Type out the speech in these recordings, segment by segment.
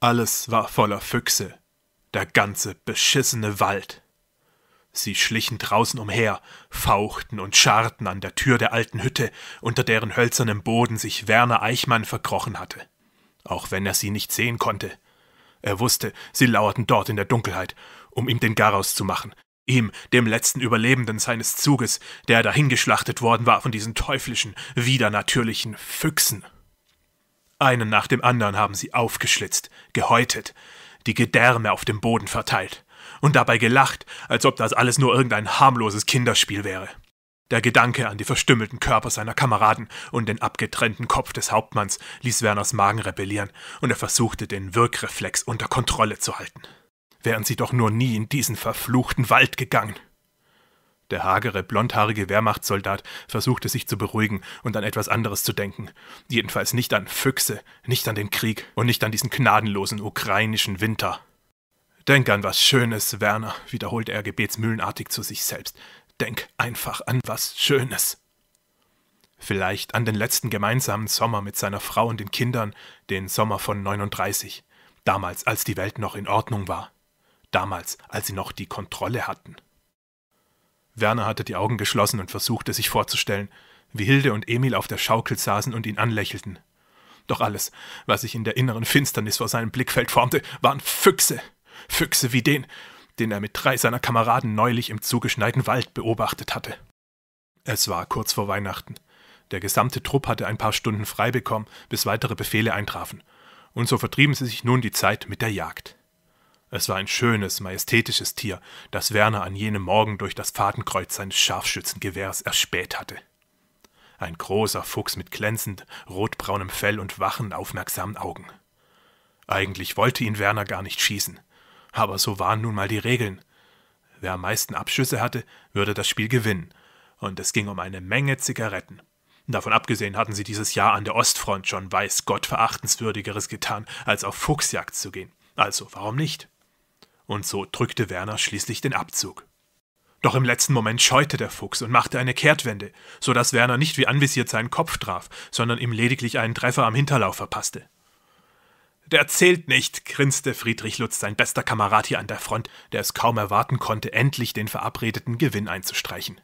Alles war voller Füchse, der ganze beschissene Wald. Sie schlichen draußen umher, fauchten und scharrten an der Tür der alten Hütte, unter deren hölzernem Boden sich Werner Eichmann verkrochen hatte. Auch wenn er sie nicht sehen konnte. Er wusste, sie lauerten dort in der Dunkelheit, um ihm den Garaus zu machen, ihm, dem letzten Überlebenden seines Zuges, der dahingeschlachtet worden war von diesen teuflischen, widernatürlichen Füchsen. Einen nach dem anderen haben sie aufgeschlitzt, gehäutet, die Gedärme auf dem Boden verteilt und dabei gelacht, als ob das alles nur irgendein harmloses Kinderspiel wäre. Der Gedanke an die verstümmelten Körper seiner Kameraden und den abgetrennten Kopf des Hauptmanns ließ Werners Magen rebellieren, und er versuchte, den Wirkreflex unter Kontrolle zu halten. Wären sie doch nur nie in diesen verfluchten Wald gegangen. Der hagere, blondhaarige Wehrmachtssoldat versuchte sich zu beruhigen und an etwas anderes zu denken. Jedenfalls nicht an Füchse, nicht an den Krieg und nicht an diesen gnadenlosen ukrainischen Winter. Denk an was Schönes, Werner, wiederholte er gebetsmühlenartig zu sich selbst. Denk einfach an was Schönes. Vielleicht an den letzten gemeinsamen Sommer mit seiner Frau und den Kindern, den Sommer von 39, damals, als die Welt noch in Ordnung war, damals, als sie noch die Kontrolle hatten. Werner hatte die Augen geschlossen und versuchte sich vorzustellen, wie Hilde und Emil auf der Schaukel saßen und ihn anlächelten. Doch alles, was sich in der inneren Finsternis vor seinem Blickfeld formte, waren Füchse. Füchse wie den, den er mit drei seiner Kameraden neulich im zugeschneiten Wald beobachtet hatte. Es war kurz vor Weihnachten. Der gesamte Trupp hatte ein paar Stunden frei bekommen, bis weitere Befehle eintrafen, und so vertrieben sie sich nun die Zeit mit der Jagd. Es war ein schönes, majestätisches Tier, das Werner an jenem Morgen durch das Fadenkreuz seines Scharfschützengewehrs erspäht hatte. Ein großer Fuchs mit glänzend rotbraunem Fell und wachen, aufmerksamen Augen. Eigentlich wollte ihn Werner gar nicht schießen. Aber so waren nun mal die Regeln. Wer am meisten Abschüsse hatte, würde das Spiel gewinnen. Und es ging um eine Menge Zigaretten. Davon abgesehen hatten sie dieses Jahr an der Ostfront schon weiß Gott verachtenswürdigeres getan, als auf Fuchsjagd zu gehen. Also warum nicht? Und so drückte Werner schließlich den Abzug. Doch im letzten Moment scheute der Fuchs und machte eine Kehrtwende, so dass Werner nicht wie anvisiert seinen Kopf traf, sondern ihm lediglich einen Treffer am Hinterlauf verpasste. Der zählt nicht, grinste Friedrich Lutz, sein bester Kamerad hier an der Front, der es kaum erwarten konnte, endlich den verabredeten Gewinn einzustreichen.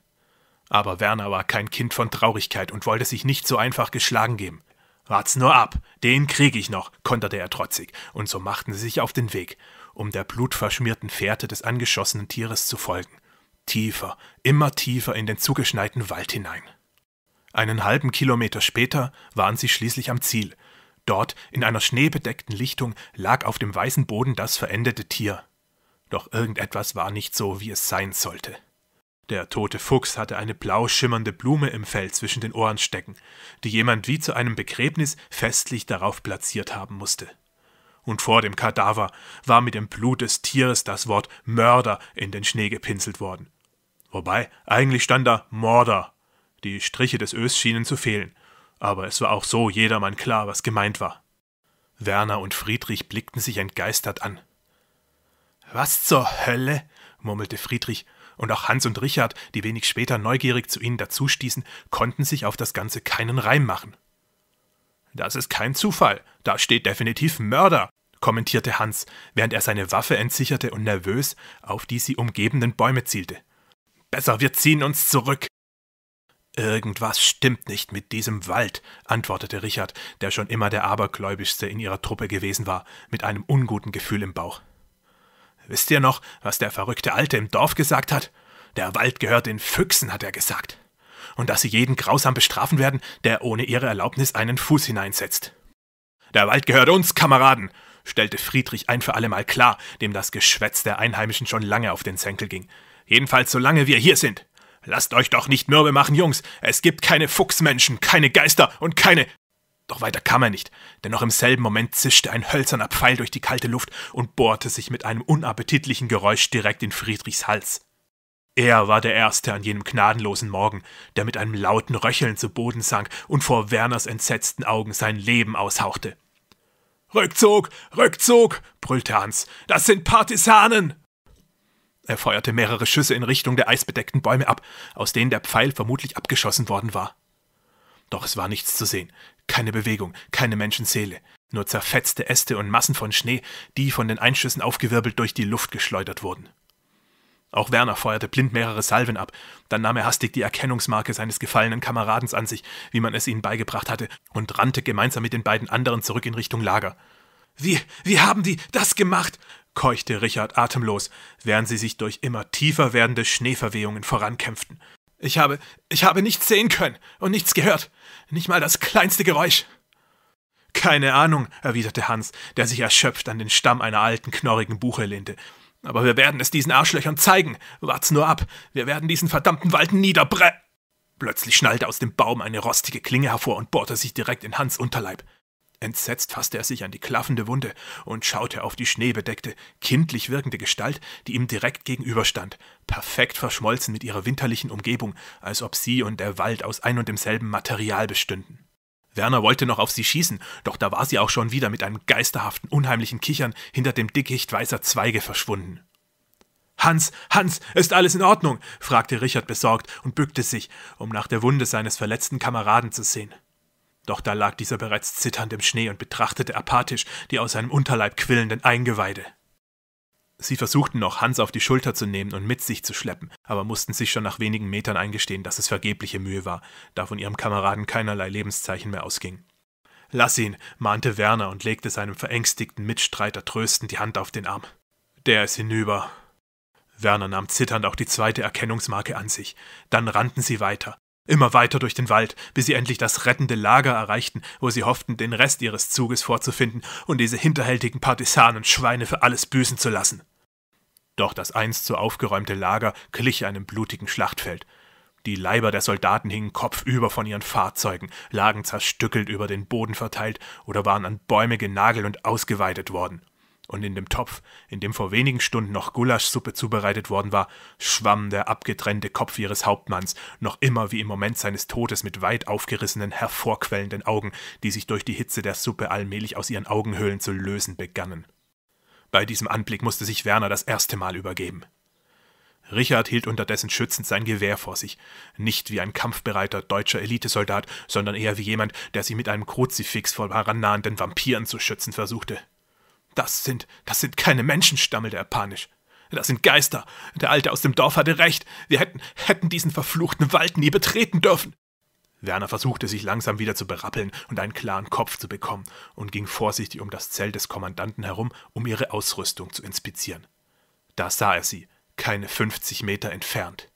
Aber Werner war kein Kind von Traurigkeit und wollte sich nicht so einfach geschlagen geben. Wart's nur ab, den krieg ich noch, konterte er trotzig, und so machten sie sich auf den Weg, um der blutverschmierten Fährte des angeschossenen Tieres zu folgen. Tiefer, immer tiefer in den zugeschneiten Wald hinein. Einen halben Kilometer später waren sie schließlich am Ziel, Dort, in einer schneebedeckten Lichtung, lag auf dem weißen Boden das verendete Tier. Doch irgendetwas war nicht so, wie es sein sollte. Der tote Fuchs hatte eine blau schimmernde Blume im Fell zwischen den Ohren stecken, die jemand wie zu einem Begräbnis festlich darauf platziert haben musste. Und vor dem Kadaver war mit dem Blut des Tieres das Wort Mörder in den Schnee gepinselt worden. Wobei, eigentlich stand da Morder. Die Striche des Ös schienen zu fehlen aber es war auch so jedermann klar, was gemeint war. Werner und Friedrich blickten sich entgeistert an. Was zur Hölle? murmelte Friedrich, und auch Hans und Richard, die wenig später neugierig zu ihnen dazustießen, konnten sich auf das Ganze keinen Reim machen. Das ist kein Zufall, da steht definitiv Mörder, kommentierte Hans, während er seine Waffe entsicherte und nervös auf die sie umgebenden Bäume zielte. Besser, wir ziehen uns zurück. Irgendwas stimmt nicht mit diesem Wald, antwortete Richard, der schon immer der abergläubischste in ihrer Truppe gewesen war, mit einem unguten Gefühl im Bauch. Wisst ihr noch, was der verrückte Alte im Dorf gesagt hat? Der Wald gehört den Füchsen, hat er gesagt. Und dass sie jeden grausam bestrafen werden, der ohne ihre Erlaubnis einen Fuß hineinsetzt. Der Wald gehört uns, Kameraden, stellte Friedrich ein für allemal klar, dem das Geschwätz der Einheimischen schon lange auf den Senkel ging. Jedenfalls solange wir hier sind. Lasst euch doch nicht mürbe machen, Jungs. Es gibt keine Fuchsmenschen, keine Geister und keine. Doch weiter kam er nicht, denn noch im selben Moment zischte ein hölzerner Pfeil durch die kalte Luft und bohrte sich mit einem unappetitlichen Geräusch direkt in Friedrichs Hals. Er war der Erste an jenem gnadenlosen Morgen, der mit einem lauten Röcheln zu Boden sank und vor Werners entsetzten Augen sein Leben aushauchte. Rückzug, Rückzug, brüllte Hans, das sind Partisanen! Er feuerte mehrere Schüsse in Richtung der eisbedeckten Bäume ab, aus denen der Pfeil vermutlich abgeschossen worden war. Doch es war nichts zu sehen, keine Bewegung, keine Menschenseele, Nur zerfetzte Äste und Massen von Schnee, die von den Einschüssen aufgewirbelt durch die Luft geschleudert wurden. Auch Werner feuerte blind mehrere Salven ab. Dann nahm er hastig die Erkennungsmarke seines gefallenen Kameradens an sich, wie man es ihnen beigebracht hatte, und rannte gemeinsam mit den beiden anderen zurück in Richtung Lager. Wie, wie haben die das gemacht? keuchte Richard atemlos, während sie sich durch immer tiefer werdende Schneeverwehungen vorankämpften. Ich habe, ich habe nichts sehen können und nichts gehört. Nicht mal das kleinste Geräusch. Keine Ahnung, erwiderte Hans, der sich erschöpft an den Stamm einer alten, knorrigen Buche lehnte. Aber wir werden es diesen Arschlöchern zeigen. Wart's nur ab. Wir werden diesen verdammten Wald niederbre. Plötzlich schnallte aus dem Baum eine rostige Klinge hervor und bohrte sich direkt in Hans Unterleib. Entsetzt fasste er sich an die klaffende Wunde und schaute auf die schneebedeckte, kindlich wirkende Gestalt, die ihm direkt gegenüberstand, perfekt verschmolzen mit ihrer winterlichen Umgebung, als ob sie und der Wald aus ein und demselben Material bestünden. Werner wollte noch auf sie schießen, doch da war sie auch schon wieder mit einem geisterhaften, unheimlichen Kichern hinter dem Dickicht weißer Zweige verschwunden. Hans, Hans, ist alles in Ordnung? fragte Richard besorgt und bückte sich, um nach der Wunde seines verletzten Kameraden zu sehen. Doch da lag dieser bereits zitternd im Schnee und betrachtete apathisch die aus seinem Unterleib quillenden Eingeweide. Sie versuchten noch, Hans auf die Schulter zu nehmen und mit sich zu schleppen, aber mussten sich schon nach wenigen Metern eingestehen, dass es vergebliche Mühe war, da von ihrem Kameraden keinerlei Lebenszeichen mehr ausging. Lass ihn, mahnte Werner und legte seinem verängstigten Mitstreiter tröstend die Hand auf den Arm. Der ist hinüber. Werner nahm zitternd auch die zweite Erkennungsmarke an sich. Dann rannten sie weiter. Immer weiter durch den Wald, bis sie endlich das rettende Lager erreichten, wo sie hofften, den Rest ihres Zuges vorzufinden und diese hinterhältigen Partisanen Schweine für alles büßen zu lassen. Doch das einst so aufgeräumte Lager glich einem blutigen Schlachtfeld. Die Leiber der Soldaten hingen kopfüber von ihren Fahrzeugen, lagen zerstückelt über den Boden verteilt oder waren an Bäume genagelt und ausgeweidet worden und in dem Topf, in dem vor wenigen Stunden noch Gulaschsuppe zubereitet worden war, schwamm der abgetrennte Kopf ihres Hauptmanns, noch immer wie im Moment seines Todes mit weit aufgerissenen, hervorquellenden Augen, die sich durch die Hitze der Suppe allmählich aus ihren Augenhöhlen zu lösen begannen. Bei diesem Anblick musste sich Werner das erste Mal übergeben. Richard hielt unterdessen schützend sein Gewehr vor sich, nicht wie ein kampfbereiter deutscher Elitesoldat, sondern eher wie jemand, der sich mit einem Kruzifix vor herannahenden Vampiren zu schützen versuchte. Das sind, das sind keine Menschen, stammelte er panisch. Das sind Geister. Der Alte aus dem Dorf hatte recht. Wir hätten, hätten diesen verfluchten Wald nie betreten dürfen. Werner versuchte sich langsam wieder zu berappeln und einen klaren Kopf zu bekommen und ging vorsichtig um das Zelt des Kommandanten herum, um ihre Ausrüstung zu inspizieren. Da sah er sie, keine fünfzig Meter entfernt.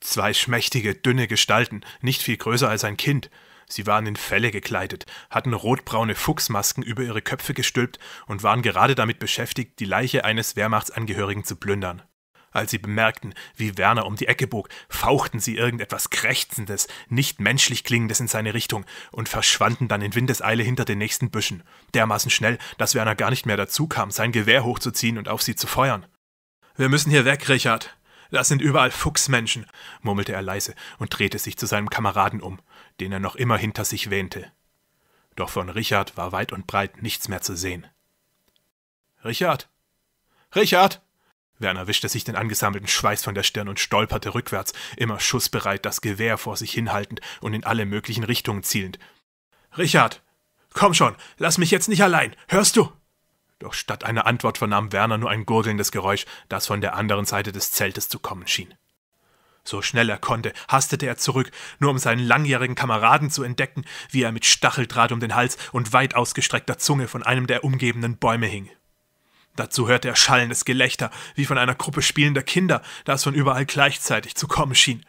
Zwei schmächtige, dünne Gestalten, nicht viel größer als ein Kind, Sie waren in Felle gekleidet, hatten rotbraune Fuchsmasken über ihre Köpfe gestülpt und waren gerade damit beschäftigt, die Leiche eines Wehrmachtsangehörigen zu plündern. Als sie bemerkten, wie Werner um die Ecke bog, fauchten sie irgendetwas Krächzendes, nicht menschlich Klingendes in seine Richtung und verschwanden dann in Windeseile hinter den nächsten Büschen, dermaßen schnell, dass Werner gar nicht mehr dazu kam, sein Gewehr hochzuziehen und auf sie zu feuern. Wir müssen hier weg, Richard. Das sind überall Fuchsmenschen, murmelte er leise und drehte sich zu seinem Kameraden um den er noch immer hinter sich wähnte. Doch von Richard war weit und breit nichts mehr zu sehen. Richard! Richard! Werner wischte sich den angesammelten Schweiß von der Stirn und stolperte rückwärts, immer schussbereit, das Gewehr vor sich hinhaltend und in alle möglichen Richtungen zielend. Richard! Komm schon, lass mich jetzt nicht allein, hörst du? Doch statt einer Antwort vernahm Werner nur ein gurgelndes Geräusch, das von der anderen Seite des Zeltes zu kommen schien. So schnell er konnte, hastete er zurück, nur um seinen langjährigen Kameraden zu entdecken, wie er mit Stacheldraht um den Hals und weit ausgestreckter Zunge von einem der umgebenden Bäume hing. Dazu hörte er schallendes Gelächter, wie von einer Gruppe spielender Kinder, das von überall gleichzeitig zu kommen schien.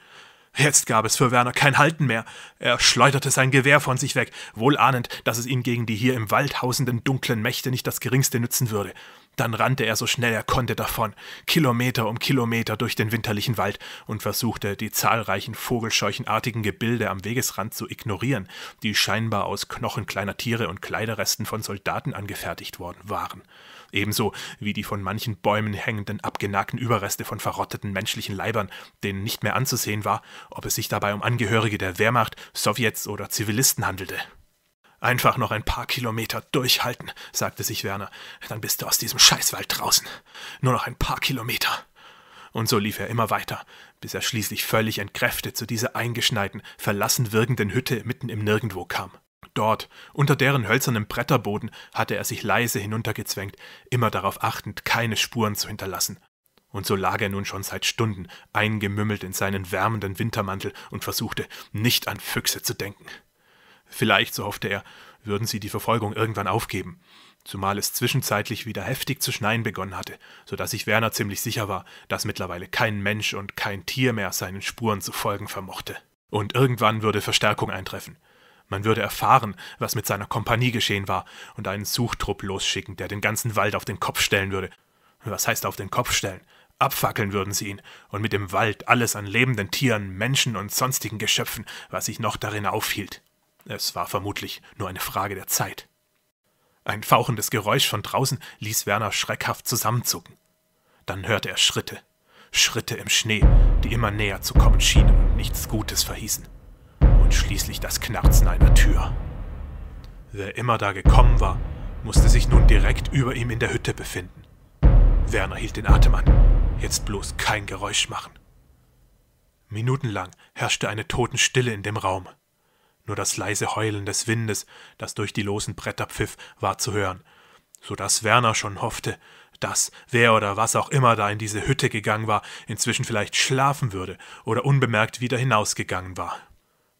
Jetzt gab es für Werner kein Halten mehr. Er schleuderte sein Gewehr von sich weg, wohl ahnend, dass es ihm gegen die hier im Wald hausenden dunklen Mächte nicht das geringste nützen würde. Dann rannte er so schnell er konnte davon, Kilometer um Kilometer durch den winterlichen Wald und versuchte, die zahlreichen vogelscheuchenartigen Gebilde am Wegesrand zu ignorieren, die scheinbar aus Knochen kleiner Tiere und Kleiderresten von Soldaten angefertigt worden waren. Ebenso wie die von manchen Bäumen hängenden abgenagten Überreste von verrotteten menschlichen Leibern, denen nicht mehr anzusehen war, ob es sich dabei um Angehörige der Wehrmacht, Sowjets oder Zivilisten handelte. Einfach noch ein paar Kilometer durchhalten, sagte sich Werner. Dann bist du aus diesem Scheißwald draußen. Nur noch ein paar Kilometer. Und so lief er immer weiter, bis er schließlich völlig entkräftet zu dieser eingeschneiten, verlassen wirkenden Hütte mitten im Nirgendwo kam. Dort, unter deren hölzernem Bretterboden, hatte er sich leise hinuntergezwängt, immer darauf achtend, keine Spuren zu hinterlassen. Und so lag er nun schon seit Stunden, eingemümmelt in seinen wärmenden Wintermantel und versuchte, nicht an Füchse zu denken. Vielleicht, so hoffte er, würden sie die Verfolgung irgendwann aufgeben, zumal es zwischenzeitlich wieder heftig zu schneien begonnen hatte, so dass sich Werner ziemlich sicher war, dass mittlerweile kein Mensch und kein Tier mehr seinen Spuren zu folgen vermochte. Und irgendwann würde Verstärkung eintreffen. Man würde erfahren, was mit seiner Kompanie geschehen war, und einen Suchtrupp losschicken, der den ganzen Wald auf den Kopf stellen würde. Was heißt auf den Kopf stellen? Abfackeln würden sie ihn und mit dem Wald alles an lebenden Tieren, Menschen und sonstigen Geschöpfen, was sich noch darin aufhielt. Es war vermutlich nur eine Frage der Zeit. Ein fauchendes Geräusch von draußen ließ Werner schreckhaft zusammenzucken. Dann hörte er Schritte, Schritte im Schnee, die immer näher zu kommen schienen und nichts Gutes verhießen. Und schließlich das Knarzen einer Tür. Wer immer da gekommen war, musste sich nun direkt über ihm in der Hütte befinden. Werner hielt den Atem an. Jetzt bloß kein Geräusch machen. Minutenlang herrschte eine Totenstille in dem Raum. Nur das leise Heulen des Windes, das durch die losen Bretter pfiff, war zu hören, so dass Werner schon hoffte, dass wer oder was auch immer da in diese Hütte gegangen war, inzwischen vielleicht schlafen würde oder unbemerkt wieder hinausgegangen war.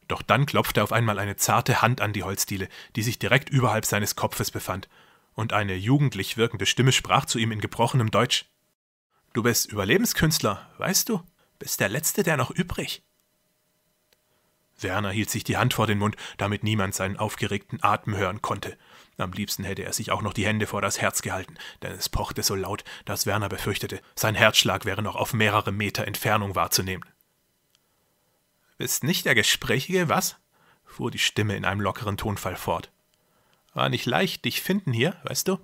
Doch dann klopfte auf einmal eine zarte Hand an die Holzdiele, die sich direkt überhalb seines Kopfes befand, und eine jugendlich wirkende Stimme sprach zu ihm in gebrochenem Deutsch Du bist Überlebenskünstler, weißt du? Bist der Letzte, der noch übrig. Werner hielt sich die Hand vor den Mund, damit niemand seinen aufgeregten Atem hören konnte. Am liebsten hätte er sich auch noch die Hände vor das Herz gehalten, denn es pochte so laut, dass Werner befürchtete, sein Herzschlag wäre noch auf mehrere Meter Entfernung wahrzunehmen. Bist nicht der Gesprächige, was? fuhr die Stimme in einem lockeren Tonfall fort. War nicht leicht, dich finden hier, weißt du?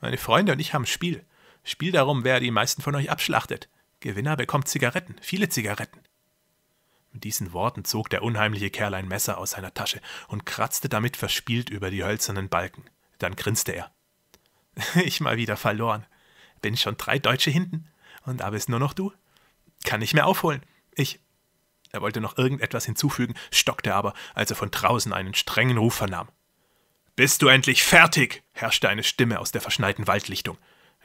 Meine Freunde und ich haben Spiel. Spiel darum, wer die meisten von euch abschlachtet. Gewinner bekommt Zigaretten, viele Zigaretten. Mit diesen Worten zog der unheimliche Kerl ein Messer aus seiner Tasche und kratzte damit verspielt über die hölzernen Balken. Dann grinste er. Ich mal wieder verloren. Bin schon drei Deutsche hinten und da bist nur noch du. Kann nicht mehr aufholen. Ich. Er wollte noch irgendetwas hinzufügen, stockte aber, als er von draußen einen strengen Ruf vernahm. Bist du endlich fertig? herrschte eine Stimme aus der verschneiten Waldlichtung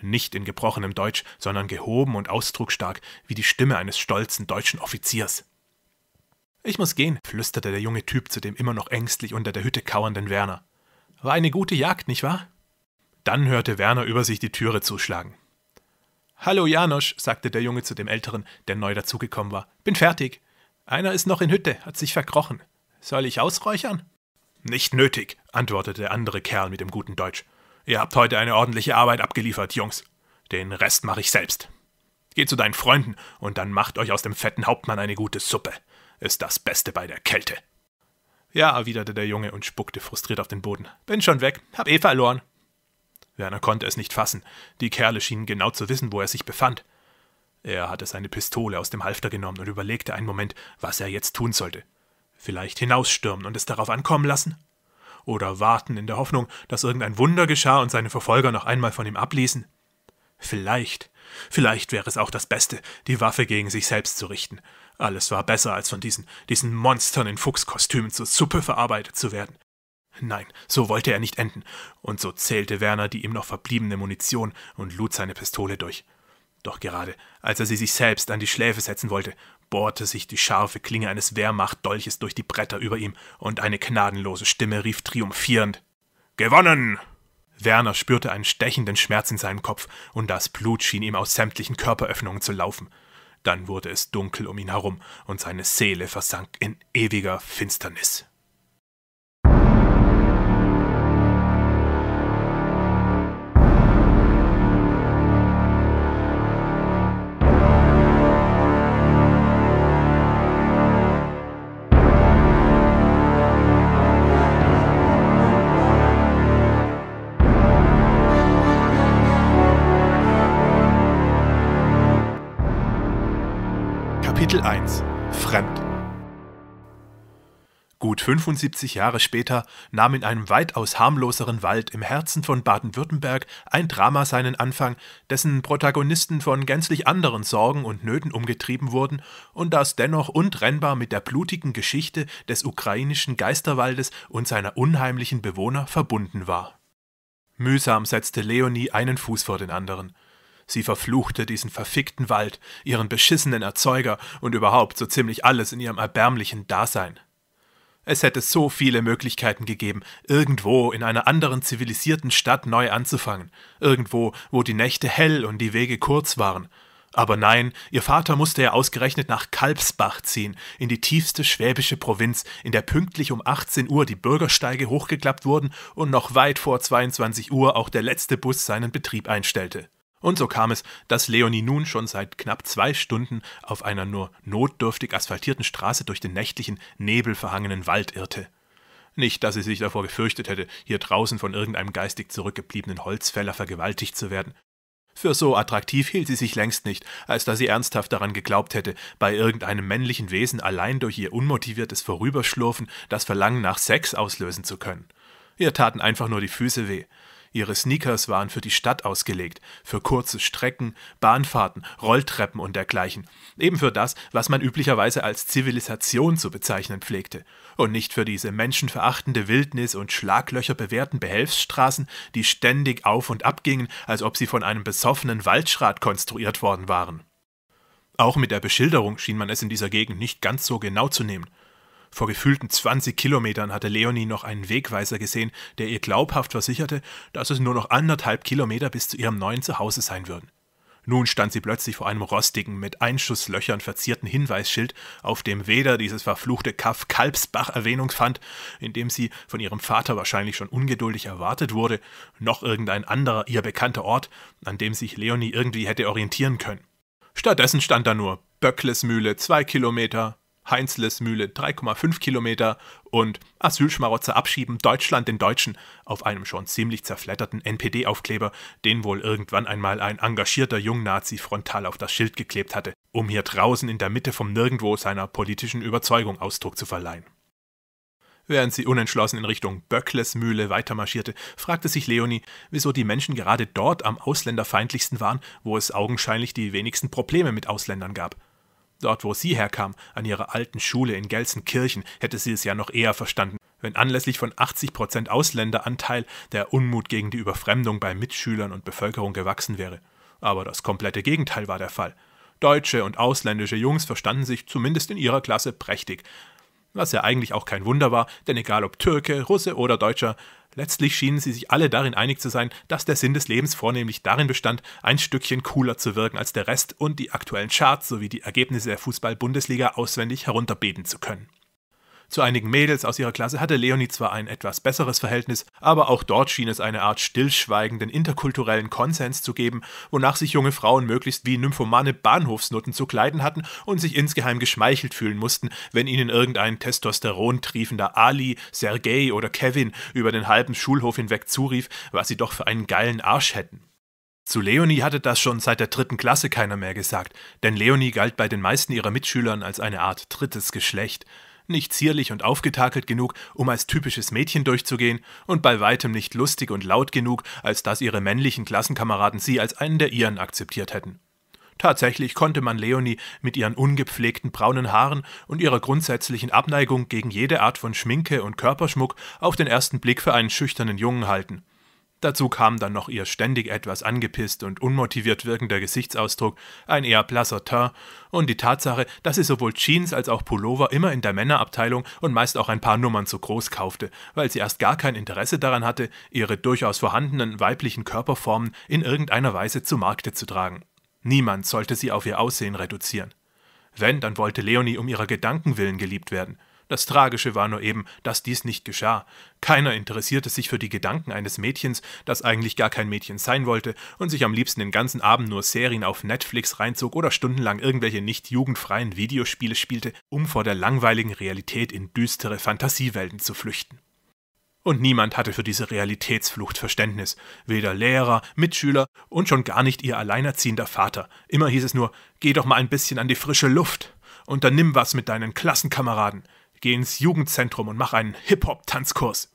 nicht in gebrochenem Deutsch, sondern gehoben und ausdrucksstark wie die Stimme eines stolzen deutschen Offiziers. Ich muss gehen, flüsterte der junge Typ zu dem immer noch ängstlich unter der Hütte kauernden Werner. War eine gute Jagd, nicht wahr? Dann hörte Werner über sich die Türe zuschlagen. Hallo Janosch, sagte der Junge zu dem Älteren, der neu dazugekommen war. Bin fertig. Einer ist noch in Hütte, hat sich verkrochen. Soll ich ausräuchern? Nicht nötig, antwortete der andere Kerl mit dem guten Deutsch. Ihr habt heute eine ordentliche Arbeit abgeliefert, Jungs. Den Rest mache ich selbst. Geht zu deinen Freunden und dann macht euch aus dem fetten Hauptmann eine gute Suppe. Ist das Beste bei der Kälte. Ja, erwiderte der Junge und spuckte frustriert auf den Boden. Bin schon weg, hab eh verloren. Werner konnte es nicht fassen. Die Kerle schienen genau zu wissen, wo er sich befand. Er hatte seine Pistole aus dem Halfter genommen und überlegte einen Moment, was er jetzt tun sollte. Vielleicht hinausstürmen und es darauf ankommen lassen? oder warten in der Hoffnung, dass irgendein Wunder geschah und seine Verfolger noch einmal von ihm abließen? Vielleicht, vielleicht wäre es auch das Beste, die Waffe gegen sich selbst zu richten. Alles war besser, als von diesen, diesen Monstern in Fuchskostümen zur Suppe verarbeitet zu werden. Nein, so wollte er nicht enden, und so zählte Werner die ihm noch verbliebene Munition und lud seine Pistole durch. Doch gerade als er sie sich selbst an die Schläfe setzen wollte, bohrte sich die scharfe Klinge eines Wehrmachtdolches durch die Bretter über ihm, und eine gnadenlose Stimme rief triumphierend Gewonnen. Werner spürte einen stechenden Schmerz in seinem Kopf, und das Blut schien ihm aus sämtlichen Körperöffnungen zu laufen. Dann wurde es dunkel um ihn herum, und seine Seele versank in ewiger Finsternis. 1 Fremd. Gut 75 Jahre später nahm in einem weitaus harmloseren Wald im Herzen von Baden-Württemberg ein Drama seinen Anfang, dessen Protagonisten von gänzlich anderen Sorgen und Nöten umgetrieben wurden und das dennoch untrennbar mit der blutigen Geschichte des ukrainischen Geisterwaldes und seiner unheimlichen Bewohner verbunden war. Mühsam setzte Leonie einen Fuß vor den anderen – Sie verfluchte diesen verfickten Wald, ihren beschissenen Erzeuger und überhaupt so ziemlich alles in ihrem erbärmlichen Dasein. Es hätte so viele Möglichkeiten gegeben, irgendwo in einer anderen zivilisierten Stadt neu anzufangen, irgendwo, wo die Nächte hell und die Wege kurz waren. Aber nein, ihr Vater musste ja ausgerechnet nach Kalbsbach ziehen, in die tiefste schwäbische Provinz, in der pünktlich um 18 Uhr die Bürgersteige hochgeklappt wurden und noch weit vor 22 Uhr auch der letzte Bus seinen Betrieb einstellte. Und so kam es, dass Leonie nun schon seit knapp zwei Stunden auf einer nur notdürftig asphaltierten Straße durch den nächtlichen, nebelverhangenen Wald irrte. Nicht, dass sie sich davor gefürchtet hätte, hier draußen von irgendeinem geistig zurückgebliebenen Holzfäller vergewaltigt zu werden. Für so attraktiv hielt sie sich längst nicht, als dass sie ernsthaft daran geglaubt hätte, bei irgendeinem männlichen Wesen allein durch ihr unmotiviertes Vorüberschlurfen das Verlangen nach Sex auslösen zu können. Ihr taten einfach nur die Füße weh. Ihre Sneakers waren für die Stadt ausgelegt, für kurze Strecken, Bahnfahrten, Rolltreppen und dergleichen. Eben für das, was man üblicherweise als Zivilisation zu bezeichnen pflegte. Und nicht für diese menschenverachtende Wildnis und Schlaglöcher bewährten Behelfsstraßen, die ständig auf und ab gingen, als ob sie von einem besoffenen Waldschrat konstruiert worden waren. Auch mit der Beschilderung schien man es in dieser Gegend nicht ganz so genau zu nehmen. Vor gefühlten 20 Kilometern hatte Leonie noch einen Wegweiser gesehen, der ihr glaubhaft versicherte, dass es nur noch anderthalb Kilometer bis zu ihrem neuen Zuhause sein würden. Nun stand sie plötzlich vor einem rostigen, mit Einschusslöchern verzierten Hinweisschild, auf dem weder dieses verfluchte Kaff Kalbsbach Erwähnung fand, in dem sie von ihrem Vater wahrscheinlich schon ungeduldig erwartet wurde, noch irgendein anderer ihr bekannter Ort, an dem sich Leonie irgendwie hätte orientieren können. Stattdessen stand da nur Böcklesmühle zwei Kilometer, Heinzles Mühle 3,5 Kilometer und Asylschmarotzer abschieben Deutschland den Deutschen auf einem schon ziemlich zerfledderten NPD-Aufkleber, den wohl irgendwann einmal ein engagierter Jungnazi frontal auf das Schild geklebt hatte, um hier draußen in der Mitte vom Nirgendwo seiner politischen Überzeugung Ausdruck zu verleihen. Während sie unentschlossen in Richtung Böcklesmühle weitermarschierte, fragte sich Leonie, wieso die Menschen gerade dort am ausländerfeindlichsten waren, wo es augenscheinlich die wenigsten Probleme mit Ausländern gab. Dort, wo sie herkam, an ihrer alten Schule in Gelsenkirchen, hätte sie es ja noch eher verstanden, wenn anlässlich von 80 Prozent Ausländeranteil der Unmut gegen die Überfremdung bei Mitschülern und Bevölkerung gewachsen wäre. Aber das komplette Gegenteil war der Fall. Deutsche und ausländische Jungs verstanden sich zumindest in ihrer Klasse prächtig, was ja eigentlich auch kein Wunder war, denn egal ob Türke, Russe oder Deutscher, Letztlich schienen sie sich alle darin einig zu sein, dass der Sinn des Lebens vornehmlich darin bestand, ein Stückchen cooler zu wirken als der Rest und die aktuellen Charts sowie die Ergebnisse der Fußball-Bundesliga auswendig herunterbeten zu können. Zu einigen Mädels aus ihrer Klasse hatte Leonie zwar ein etwas besseres Verhältnis, aber auch dort schien es eine Art stillschweigenden interkulturellen Konsens zu geben, wonach sich junge Frauen möglichst wie nymphomane Bahnhofsnutten zu kleiden hatten und sich insgeheim geschmeichelt fühlen mussten, wenn ihnen irgendein Testosteron triefender Ali, Sergei oder Kevin über den halben Schulhof hinweg zurief, was sie doch für einen geilen Arsch hätten. Zu Leonie hatte das schon seit der dritten Klasse keiner mehr gesagt, denn Leonie galt bei den meisten ihrer Mitschülern als eine Art drittes Geschlecht nicht zierlich und aufgetakelt genug, um als typisches Mädchen durchzugehen, und bei weitem nicht lustig und laut genug, als dass ihre männlichen Klassenkameraden sie als einen der ihren akzeptiert hätten. Tatsächlich konnte man Leonie mit ihren ungepflegten braunen Haaren und ihrer grundsätzlichen Abneigung gegen jede Art von Schminke und Körperschmuck auf den ersten Blick für einen schüchternen Jungen halten. Dazu kam dann noch ihr ständig etwas angepisst und unmotiviert wirkender Gesichtsausdruck, ein eher blasser Teint und die Tatsache, dass sie sowohl Jeans als auch Pullover immer in der Männerabteilung und meist auch ein paar Nummern zu groß kaufte, weil sie erst gar kein Interesse daran hatte, ihre durchaus vorhandenen weiblichen Körperformen in irgendeiner Weise zu Markte zu tragen. Niemand sollte sie auf ihr Aussehen reduzieren. Wenn, dann wollte Leonie um ihrer Gedanken willen geliebt werden. Das Tragische war nur eben, dass dies nicht geschah. Keiner interessierte sich für die Gedanken eines Mädchens, das eigentlich gar kein Mädchen sein wollte und sich am liebsten den ganzen Abend nur Serien auf Netflix reinzog oder stundenlang irgendwelche nicht jugendfreien Videospiele spielte, um vor der langweiligen Realität in düstere Fantasiewelten zu flüchten. Und niemand hatte für diese Realitätsflucht Verständnis. Weder Lehrer, Mitschüler und schon gar nicht ihr alleinerziehender Vater. Immer hieß es nur, geh doch mal ein bisschen an die frische Luft. Und dann nimm was mit deinen Klassenkameraden. Geh ins Jugendzentrum und mach einen Hip-Hop-Tanzkurs.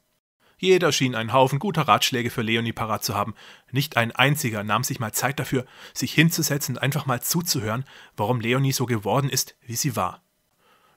Jeder schien einen Haufen guter Ratschläge für Leonie parat zu haben. Nicht ein einziger nahm sich mal Zeit dafür, sich hinzusetzen und einfach mal zuzuhören, warum Leonie so geworden ist, wie sie war.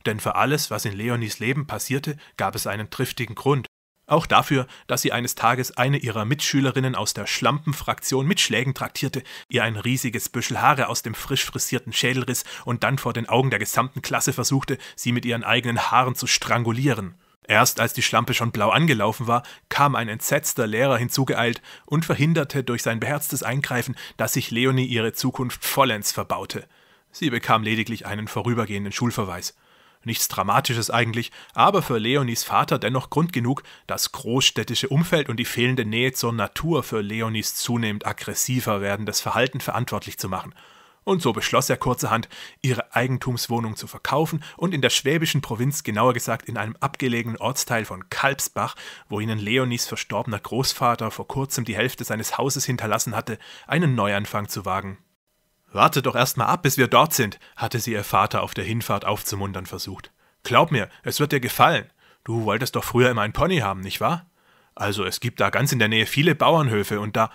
Denn für alles, was in Leonies Leben passierte, gab es einen triftigen Grund. Auch dafür, dass sie eines Tages eine ihrer Mitschülerinnen aus der Schlampenfraktion mit Schlägen traktierte, ihr ein riesiges Büschel Haare aus dem frisch frisierten Schädel riss und dann vor den Augen der gesamten Klasse versuchte, sie mit ihren eigenen Haaren zu strangulieren. Erst als die Schlampe schon blau angelaufen war, kam ein entsetzter Lehrer hinzugeeilt und verhinderte durch sein beherztes Eingreifen, dass sich Leonie ihre Zukunft vollends verbaute. Sie bekam lediglich einen vorübergehenden Schulverweis. Nichts Dramatisches eigentlich, aber für Leonies Vater dennoch Grund genug, das großstädtische Umfeld und die fehlende Nähe zur Natur für Leonies zunehmend aggressiver werdendes Verhalten verantwortlich zu machen. Und so beschloss er kurzerhand, ihre Eigentumswohnung zu verkaufen und in der schwäbischen Provinz, genauer gesagt in einem abgelegenen Ortsteil von Kalbsbach, wo ihnen Leonies verstorbener Großvater vor kurzem die Hälfte seines Hauses hinterlassen hatte, einen Neuanfang zu wagen. Warte doch erst mal ab, bis wir dort sind, hatte sie ihr Vater auf der Hinfahrt aufzumuntern versucht. Glaub mir, es wird dir gefallen. Du wolltest doch früher immer ein Pony haben, nicht wahr? Also, es gibt da ganz in der Nähe viele Bauernhöfe und da.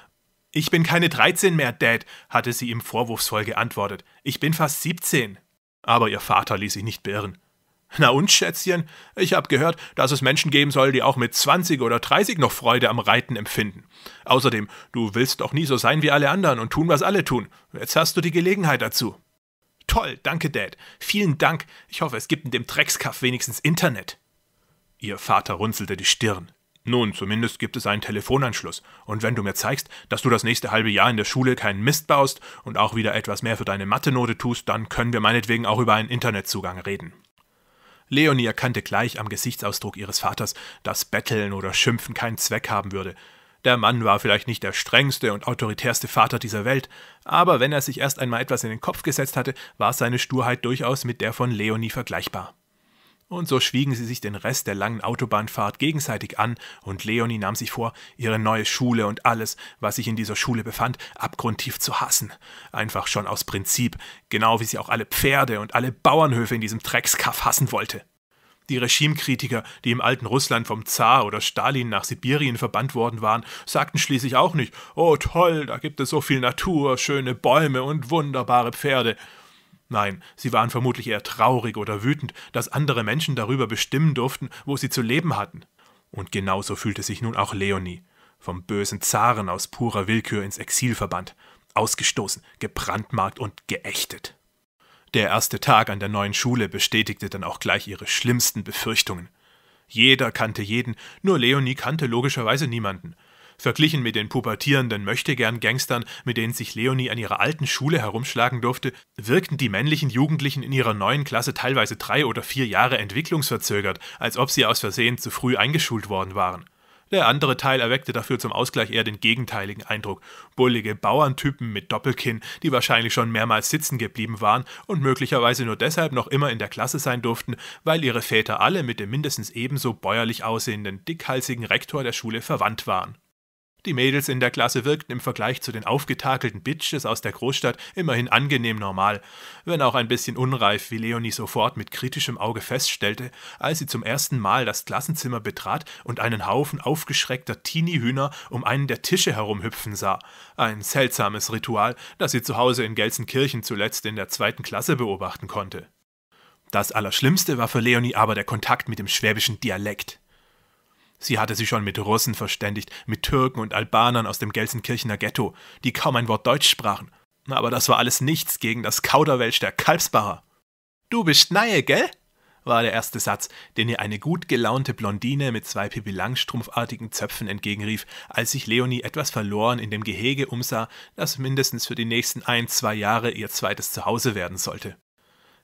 Ich bin keine 13 mehr, Dad, hatte sie ihm vorwurfsvoll geantwortet. Ich bin fast 17. Aber ihr Vater ließ sich nicht beirren. Na und, Schätzchen, ich habe gehört, dass es Menschen geben soll, die auch mit 20 oder 30 noch Freude am Reiten empfinden. Außerdem, du willst doch nie so sein wie alle anderen und tun, was alle tun. Jetzt hast du die Gelegenheit dazu. Toll, danke, Dad. Vielen Dank. Ich hoffe, es gibt in dem Dreckskaff wenigstens Internet. Ihr Vater runzelte die Stirn. Nun, zumindest gibt es einen Telefonanschluss. Und wenn du mir zeigst, dass du das nächste halbe Jahr in der Schule keinen Mist baust und auch wieder etwas mehr für deine Mathe-Note tust, dann können wir meinetwegen auch über einen Internetzugang reden. Leonie erkannte gleich am Gesichtsausdruck ihres Vaters, dass Betteln oder Schimpfen keinen Zweck haben würde. Der Mann war vielleicht nicht der strengste und autoritärste Vater dieser Welt, aber wenn er sich erst einmal etwas in den Kopf gesetzt hatte, war seine Sturheit durchaus mit der von Leonie vergleichbar. Und so schwiegen sie sich den Rest der langen Autobahnfahrt gegenseitig an, und Leonie nahm sich vor, ihre neue Schule und alles, was sich in dieser Schule befand, abgrundtief zu hassen. Einfach schon aus Prinzip, genau wie sie auch alle Pferde und alle Bauernhöfe in diesem Dreckskaff hassen wollte. Die Regimekritiker, die im alten Russland vom Zar oder Stalin nach Sibirien verbannt worden waren, sagten schließlich auch nicht, oh toll, da gibt es so viel Natur, schöne Bäume und wunderbare Pferde. Nein, sie waren vermutlich eher traurig oder wütend, dass andere Menschen darüber bestimmen durften, wo sie zu leben hatten. Und genauso fühlte sich nun auch Leonie, vom bösen Zaren aus purer Willkür ins Exil verbannt, ausgestoßen, gebrandmarkt und geächtet. Der erste Tag an der neuen Schule bestätigte dann auch gleich ihre schlimmsten Befürchtungen. Jeder kannte jeden, nur Leonie kannte logischerweise niemanden. Verglichen mit den pubertierenden Möchtegern-Gangstern, mit denen sich Leonie an ihrer alten Schule herumschlagen durfte, wirkten die männlichen Jugendlichen in ihrer neuen Klasse teilweise drei oder vier Jahre entwicklungsverzögert, als ob sie aus Versehen zu früh eingeschult worden waren. Der andere Teil erweckte dafür zum Ausgleich eher den gegenteiligen Eindruck. Bullige Bauerntypen mit Doppelkinn, die wahrscheinlich schon mehrmals sitzen geblieben waren und möglicherweise nur deshalb noch immer in der Klasse sein durften, weil ihre Väter alle mit dem mindestens ebenso bäuerlich aussehenden, dickhalsigen Rektor der Schule verwandt waren. Die Mädels in der Klasse wirkten im Vergleich zu den aufgetakelten Bitches aus der Großstadt immerhin angenehm normal, wenn auch ein bisschen unreif, wie Leonie sofort mit kritischem Auge feststellte, als sie zum ersten Mal das Klassenzimmer betrat und einen Haufen aufgeschreckter Teenie-Hühner um einen der Tische herumhüpfen sah. Ein seltsames Ritual, das sie zu Hause in Gelsenkirchen zuletzt in der zweiten Klasse beobachten konnte. Das Allerschlimmste war für Leonie aber der Kontakt mit dem schwäbischen Dialekt. Sie hatte sich schon mit Russen verständigt, mit Türken und Albanern aus dem Gelsenkirchener Ghetto, die kaum ein Wort Deutsch sprachen. Aber das war alles nichts gegen das Kauderwelsch der Kalbsbacher. Du bist neue, gell? war der erste Satz, den ihr eine gut gelaunte Blondine mit zwei Pippi Langstrumpfartigen Zöpfen entgegenrief, als sich Leonie etwas verloren in dem Gehege umsah, das mindestens für die nächsten ein, zwei Jahre ihr zweites Zuhause werden sollte.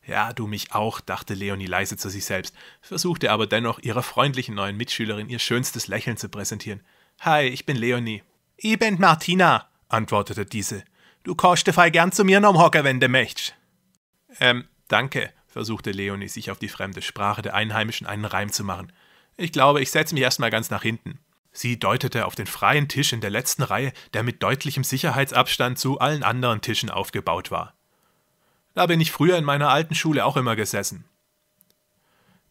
Ja, du mich auch, dachte Leonie leise zu sich selbst, versuchte aber dennoch ihrer freundlichen neuen Mitschülerin ihr schönstes Lächeln zu präsentieren. Hi, ich bin Leonie. Ich bin Martina, antwortete diese. Du kommst frei gern zu mir nom Hocker, wenn du möchtest. Ähm, danke, versuchte Leonie, sich auf die fremde Sprache der Einheimischen einen Reim zu machen. Ich glaube, ich setze mich erstmal ganz nach hinten. Sie deutete auf den freien Tisch in der letzten Reihe, der mit deutlichem Sicherheitsabstand zu allen anderen Tischen aufgebaut war. Da bin ich früher in meiner alten Schule auch immer gesessen.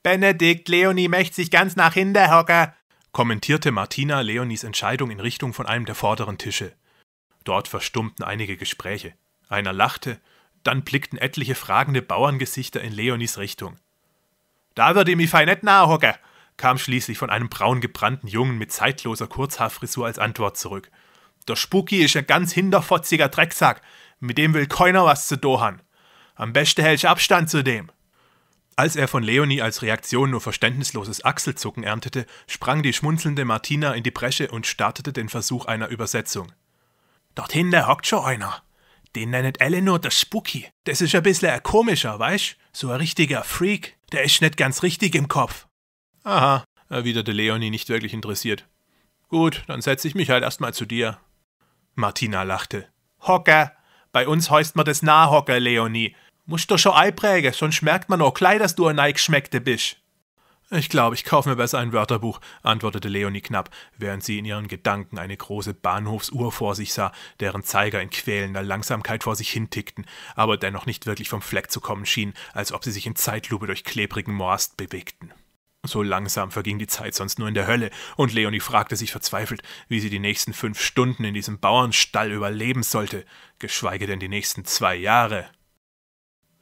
Benedikt, Leonie möchte sich ganz nach hinten hocken, kommentierte Martina Leonies Entscheidung in Richtung von einem der vorderen Tische. Dort verstummten einige Gespräche. Einer lachte, dann blickten etliche fragende Bauerngesichter in Leonies Richtung. Da würde ich mich fein nicht nahe hocken, kam schließlich von einem braun gebrannten Jungen mit zeitloser Kurzhaarfrisur als Antwort zurück. Der Spuki ist ein ganz hinterfotziger Drecksack, mit dem will keiner was zu dohan. Am besten hältst Abstand zu dem. Als er von Leonie als Reaktion nur verständnisloses Achselzucken erntete, sprang die schmunzelnde Martina in die Bresche und startete den Versuch einer Übersetzung. Dort hinten hockt schon einer. Den nennt Eleanor der Spooky. Das ist ein bisschen komischer, weißt? So ein richtiger Freak. Der ist nicht ganz richtig im Kopf. Aha, erwiderte Leonie nicht wirklich interessiert. Gut, dann setze ich mich halt erstmal zu dir. Martina lachte. Hocker. Bei uns heißt man das Nahhocker, Leonie. Musst du schon einprägen, sonst merkt man auch gleich, dass du ein Neigeschmeckte bist. Ich glaube, ich kaufe mir besser ein Wörterbuch, antwortete Leonie knapp, während sie in ihren Gedanken eine große Bahnhofsuhr vor sich sah, deren Zeiger in quälender Langsamkeit vor sich hintickten, aber dennoch nicht wirklich vom Fleck zu kommen schienen, als ob sie sich in Zeitlupe durch klebrigen Morast bewegten. So langsam verging die Zeit sonst nur in der Hölle, und Leonie fragte sich verzweifelt, wie sie die nächsten fünf Stunden in diesem Bauernstall überleben sollte, geschweige denn die nächsten zwei Jahre.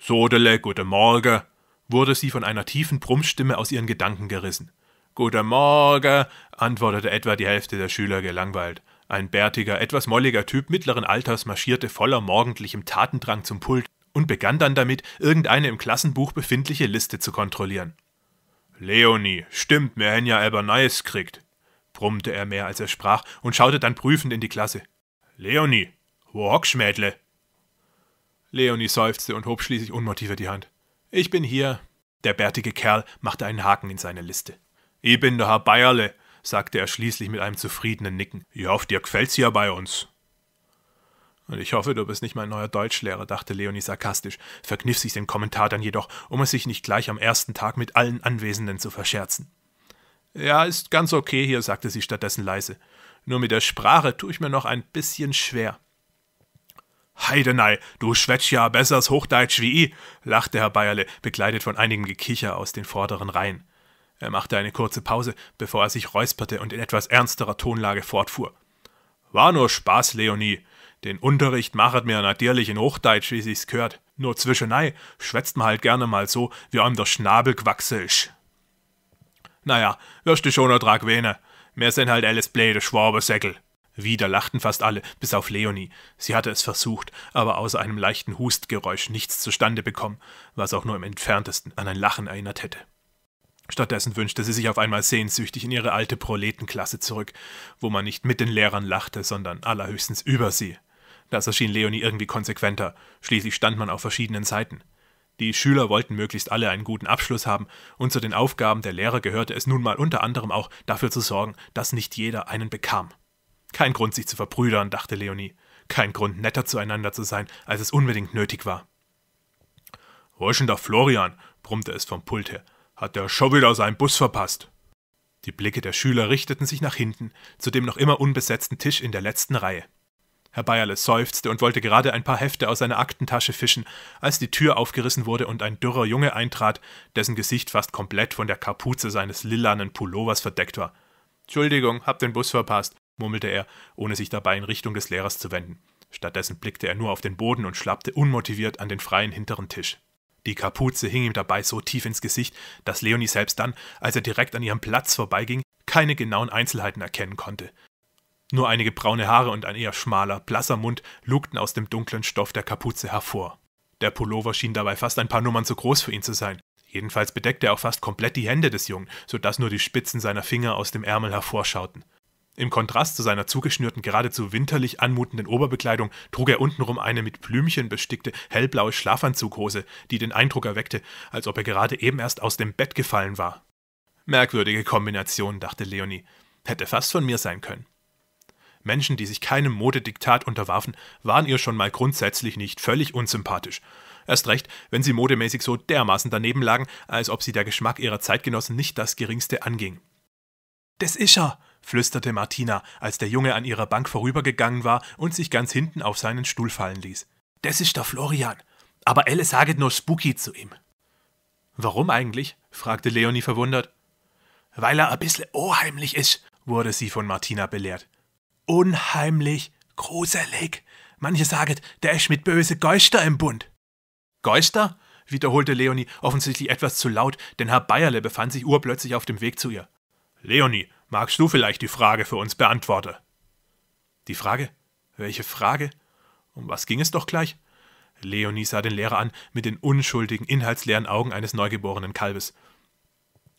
Sodele, guten Morgen, wurde sie von einer tiefen Brummstimme aus ihren Gedanken gerissen. Guten Morgen, antwortete etwa die Hälfte der Schüler gelangweilt. Ein bärtiger, etwas molliger Typ mittleren Alters marschierte voller morgendlichem Tatendrang zum Pult und begann dann damit, irgendeine im Klassenbuch befindliche Liste zu kontrollieren. Leonie, stimmt, mir hen ja aber Neues kriegt, brummte er mehr als er sprach und schaute dann prüfend in die Klasse. Leonie, wo hockst Mädle? Leonie seufzte und hob schließlich unmotiviert die Hand. Ich bin hier. Der bärtige Kerl machte einen Haken in seine Liste. Ich bin der Herr Bayerle, sagte er schließlich mit einem zufriedenen Nicken. Ich hoffe, dir gefällt's hier bei uns. Und ich hoffe, du bist nicht mein neuer Deutschlehrer, dachte Leonie sarkastisch, verkniff sich den Kommentar dann jedoch, um es sich nicht gleich am ersten Tag mit allen Anwesenden zu verscherzen. Ja, ist ganz okay hier, sagte sie stattdessen leise. Nur mit der Sprache tue ich mir noch ein bisschen schwer. Heidenei, du schwätsch ja besseres Hochdeutsch wie ich, lachte Herr Bayerle, begleitet von einigem Gekicher aus den vorderen Reihen. Er machte eine kurze Pause, bevor er sich räusperte und in etwas ernsterer Tonlage fortfuhr. War nur Spaß, Leonie. Den Unterricht machet mir natürlich in Hochdeutsch, wie sich's gehört. Nur zwischenei schwätzt man halt gerne mal so, wie einem der Schnabel gewachse ist. Naja, wirst du schon ertrag wene. Mir sind halt alles blöde Schwabersäckel. Wieder lachten fast alle, bis auf Leonie. Sie hatte es versucht, aber außer einem leichten Hustgeräusch nichts zustande bekommen, was auch nur im entferntesten an ein Lachen erinnert hätte. Stattdessen wünschte sie sich auf einmal sehnsüchtig in ihre alte Proletenklasse zurück, wo man nicht mit den Lehrern lachte, sondern allerhöchstens über sie. Das erschien Leonie irgendwie konsequenter, schließlich stand man auf verschiedenen Seiten. Die Schüler wollten möglichst alle einen guten Abschluss haben, und zu den Aufgaben der Lehrer gehörte es nun mal unter anderem auch, dafür zu sorgen, dass nicht jeder einen bekam. Kein Grund, sich zu verbrüdern, dachte Leonie. Kein Grund, netter zueinander zu sein, als es unbedingt nötig war. Wo ist denn der Florian? brummte es vom Pult her. Hat der schon wieder seinen Bus verpasst? Die Blicke der Schüler richteten sich nach hinten, zu dem noch immer unbesetzten Tisch in der letzten Reihe. Herr Bayerle seufzte und wollte gerade ein paar Hefte aus seiner Aktentasche fischen, als die Tür aufgerissen wurde und ein dürrer Junge eintrat, dessen Gesicht fast komplett von der Kapuze seines lilanen Pullovers verdeckt war. Entschuldigung, hab den Bus verpasst murmelte er, ohne sich dabei in Richtung des Lehrers zu wenden. Stattdessen blickte er nur auf den Boden und schlappte unmotiviert an den freien hinteren Tisch. Die Kapuze hing ihm dabei so tief ins Gesicht, dass Leonie selbst dann, als er direkt an ihrem Platz vorbeiging, keine genauen Einzelheiten erkennen konnte. Nur einige braune Haare und ein eher schmaler, blasser Mund lugten aus dem dunklen Stoff der Kapuze hervor. Der Pullover schien dabei fast ein paar Nummern zu groß für ihn zu sein. Jedenfalls bedeckte er auch fast komplett die Hände des Jungen, so dass nur die Spitzen seiner Finger aus dem Ärmel hervorschauten. Im Kontrast zu seiner zugeschnürten, geradezu winterlich anmutenden Oberbekleidung trug er untenrum eine mit Blümchen bestickte hellblaue Schlafanzughose, die den Eindruck erweckte, als ob er gerade eben erst aus dem Bett gefallen war. Merkwürdige Kombination, dachte Leonie. Hätte fast von mir sein können. Menschen, die sich keinem Modediktat unterwarfen, waren ihr schon mal grundsätzlich nicht völlig unsympathisch. Erst recht, wenn sie modemäßig so dermaßen daneben lagen, als ob sie der Geschmack ihrer Zeitgenossen nicht das geringste anging. Das ist er, flüsterte Martina, als der Junge an ihrer Bank vorübergegangen war und sich ganz hinten auf seinen Stuhl fallen ließ. Das ist der Florian. Aber Elle saget nur Spooky zu ihm. Warum eigentlich? fragte Leonie verwundert. Weil er ein bisschen unheimlich ist, wurde sie von Martina belehrt. Unheimlich, gruselig. Manche sagen, der ist mit böse Geister im Bund. Geister? wiederholte Leonie, offensichtlich etwas zu laut, denn Herr Bayerle befand sich urplötzlich auf dem Weg zu ihr. Leonie, magst du vielleicht die Frage für uns beantworten? Die Frage? Welche Frage? Um was ging es doch gleich? Leonie sah den Lehrer an mit den unschuldigen, inhaltsleeren Augen eines neugeborenen Kalbes.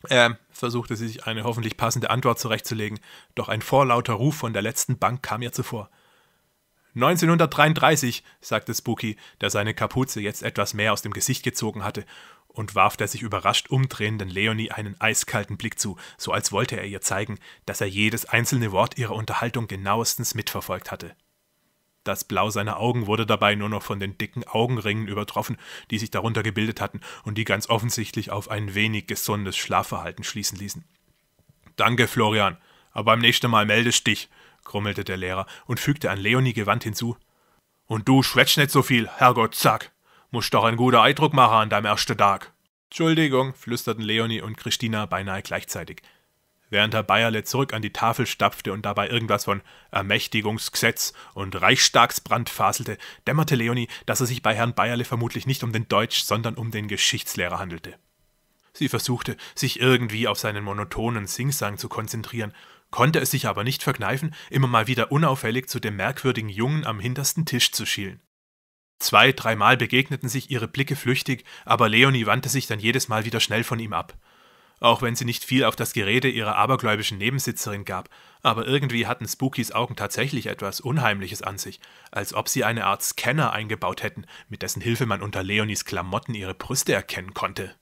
Ähm, versuchte sie sich eine hoffentlich passende Antwort zurechtzulegen, doch ein vorlauter Ruf von der letzten Bank kam ihr zuvor. 1933, sagte Spooky, der seine Kapuze jetzt etwas mehr aus dem Gesicht gezogen hatte, und warf der sich überrascht umdrehenden Leonie einen eiskalten Blick zu, so als wollte er ihr zeigen, dass er jedes einzelne Wort ihrer Unterhaltung genauestens mitverfolgt hatte. Das Blau seiner Augen wurde dabei nur noch von den dicken Augenringen übertroffen, die sich darunter gebildet hatten und die ganz offensichtlich auf ein wenig gesundes Schlafverhalten schließen ließen. Danke, Florian, aber beim nächsten Mal meldest dich, grummelte der Lehrer und fügte an Leonie gewandt hinzu. Und du schwätsch nicht so viel, Herrgott, zack. Musst doch einen guten Eindruck machen an deinem ersten Tag. Entschuldigung, flüsterten Leonie und Christina beinahe gleichzeitig. Während Herr Bayerle zurück an die Tafel stapfte und dabei irgendwas von Ermächtigungsgesetz und Reichstagsbrand faselte, dämmerte Leonie, dass es sich bei Herrn Bayerle vermutlich nicht um den Deutsch, sondern um den Geschichtslehrer handelte. Sie versuchte, sich irgendwie auf seinen monotonen Singsang zu konzentrieren, konnte es sich aber nicht verkneifen, immer mal wieder unauffällig zu dem merkwürdigen Jungen am hintersten Tisch zu schielen. Zwei, dreimal begegneten sich ihre Blicke flüchtig, aber Leonie wandte sich dann jedes Mal wieder schnell von ihm ab auch wenn sie nicht viel auf das Gerede ihrer abergläubischen Nebensitzerin gab, aber irgendwie hatten Spookys Augen tatsächlich etwas Unheimliches an sich, als ob sie eine Art Scanner eingebaut hätten, mit dessen Hilfe man unter Leonies Klamotten ihre Brüste erkennen konnte.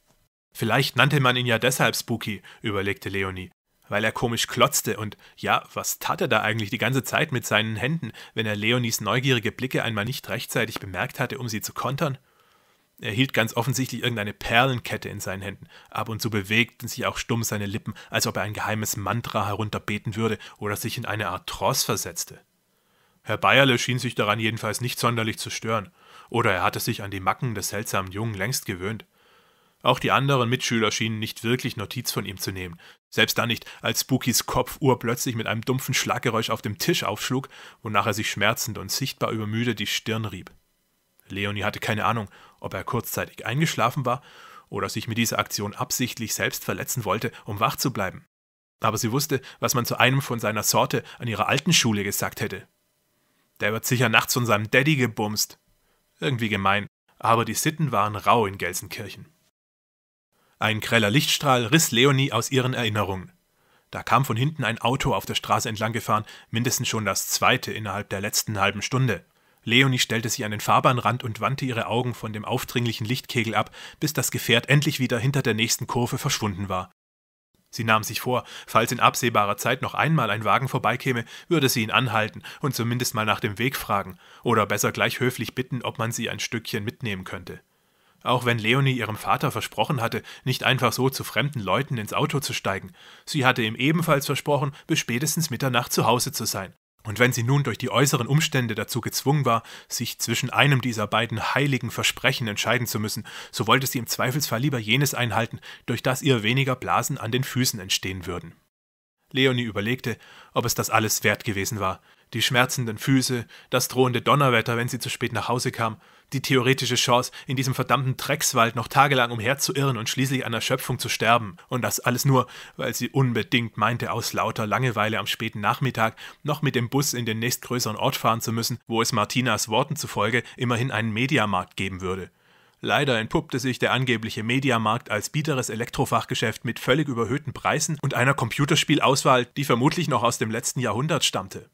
Vielleicht nannte man ihn ja deshalb Spooky, überlegte Leonie, weil er komisch klotzte und ja, was tat er da eigentlich die ganze Zeit mit seinen Händen, wenn er Leonies neugierige Blicke einmal nicht rechtzeitig bemerkt hatte, um sie zu kontern? Er hielt ganz offensichtlich irgendeine Perlenkette in seinen Händen. Ab und zu bewegten sich auch stumm seine Lippen, als ob er ein geheimes Mantra herunterbeten würde oder sich in eine Art Trance versetzte. Herr Bayerle schien sich daran jedenfalls nicht sonderlich zu stören, oder er hatte sich an die Macken des seltsamen Jungen längst gewöhnt. Auch die anderen Mitschüler schienen nicht wirklich Notiz von ihm zu nehmen, selbst dann nicht, als Spookys Kopf urplötzlich mit einem dumpfen Schlaggeräusch auf dem Tisch aufschlug, wonach er sich schmerzend und sichtbar übermüdet die Stirn rieb. Leonie hatte keine Ahnung, ob er kurzzeitig eingeschlafen war oder sich mit dieser Aktion absichtlich selbst verletzen wollte, um wach zu bleiben. Aber sie wusste, was man zu einem von seiner Sorte an ihrer alten Schule gesagt hätte. Der wird sicher nachts von seinem Daddy gebumst. Irgendwie gemein, aber die Sitten waren rau in Gelsenkirchen. Ein greller Lichtstrahl riss Leonie aus ihren Erinnerungen. Da kam von hinten ein Auto auf der Straße entlang gefahren, mindestens schon das zweite innerhalb der letzten halben Stunde. Leonie stellte sich an den Fahrbahnrand und wandte ihre Augen von dem aufdringlichen Lichtkegel ab, bis das Gefährt endlich wieder hinter der nächsten Kurve verschwunden war. Sie nahm sich vor, falls in absehbarer Zeit noch einmal ein Wagen vorbeikäme, würde sie ihn anhalten und zumindest mal nach dem Weg fragen, oder besser gleich höflich bitten, ob man sie ein Stückchen mitnehmen könnte. Auch wenn Leonie ihrem Vater versprochen hatte, nicht einfach so zu fremden Leuten ins Auto zu steigen, sie hatte ihm ebenfalls versprochen, bis spätestens Mitternacht zu Hause zu sein. Und wenn sie nun durch die äußeren Umstände dazu gezwungen war, sich zwischen einem dieser beiden heiligen Versprechen entscheiden zu müssen, so wollte sie im Zweifelsfall lieber jenes einhalten, durch das ihr weniger Blasen an den Füßen entstehen würden. Leonie überlegte, ob es das alles wert gewesen war, die schmerzenden Füße, das drohende Donnerwetter, wenn sie zu spät nach Hause kam, die theoretische Chance, in diesem verdammten Dreckswald noch tagelang umherzuirren und schließlich an Erschöpfung zu sterben. Und das alles nur, weil sie unbedingt meinte, aus lauter Langeweile am späten Nachmittag noch mit dem Bus in den nächstgrößeren Ort fahren zu müssen, wo es Martinas Worten zufolge immerhin einen Mediamarkt geben würde. Leider entpuppte sich der angebliche Mediamarkt als biederes Elektrofachgeschäft mit völlig überhöhten Preisen und einer Computerspielauswahl, die vermutlich noch aus dem letzten Jahrhundert stammte.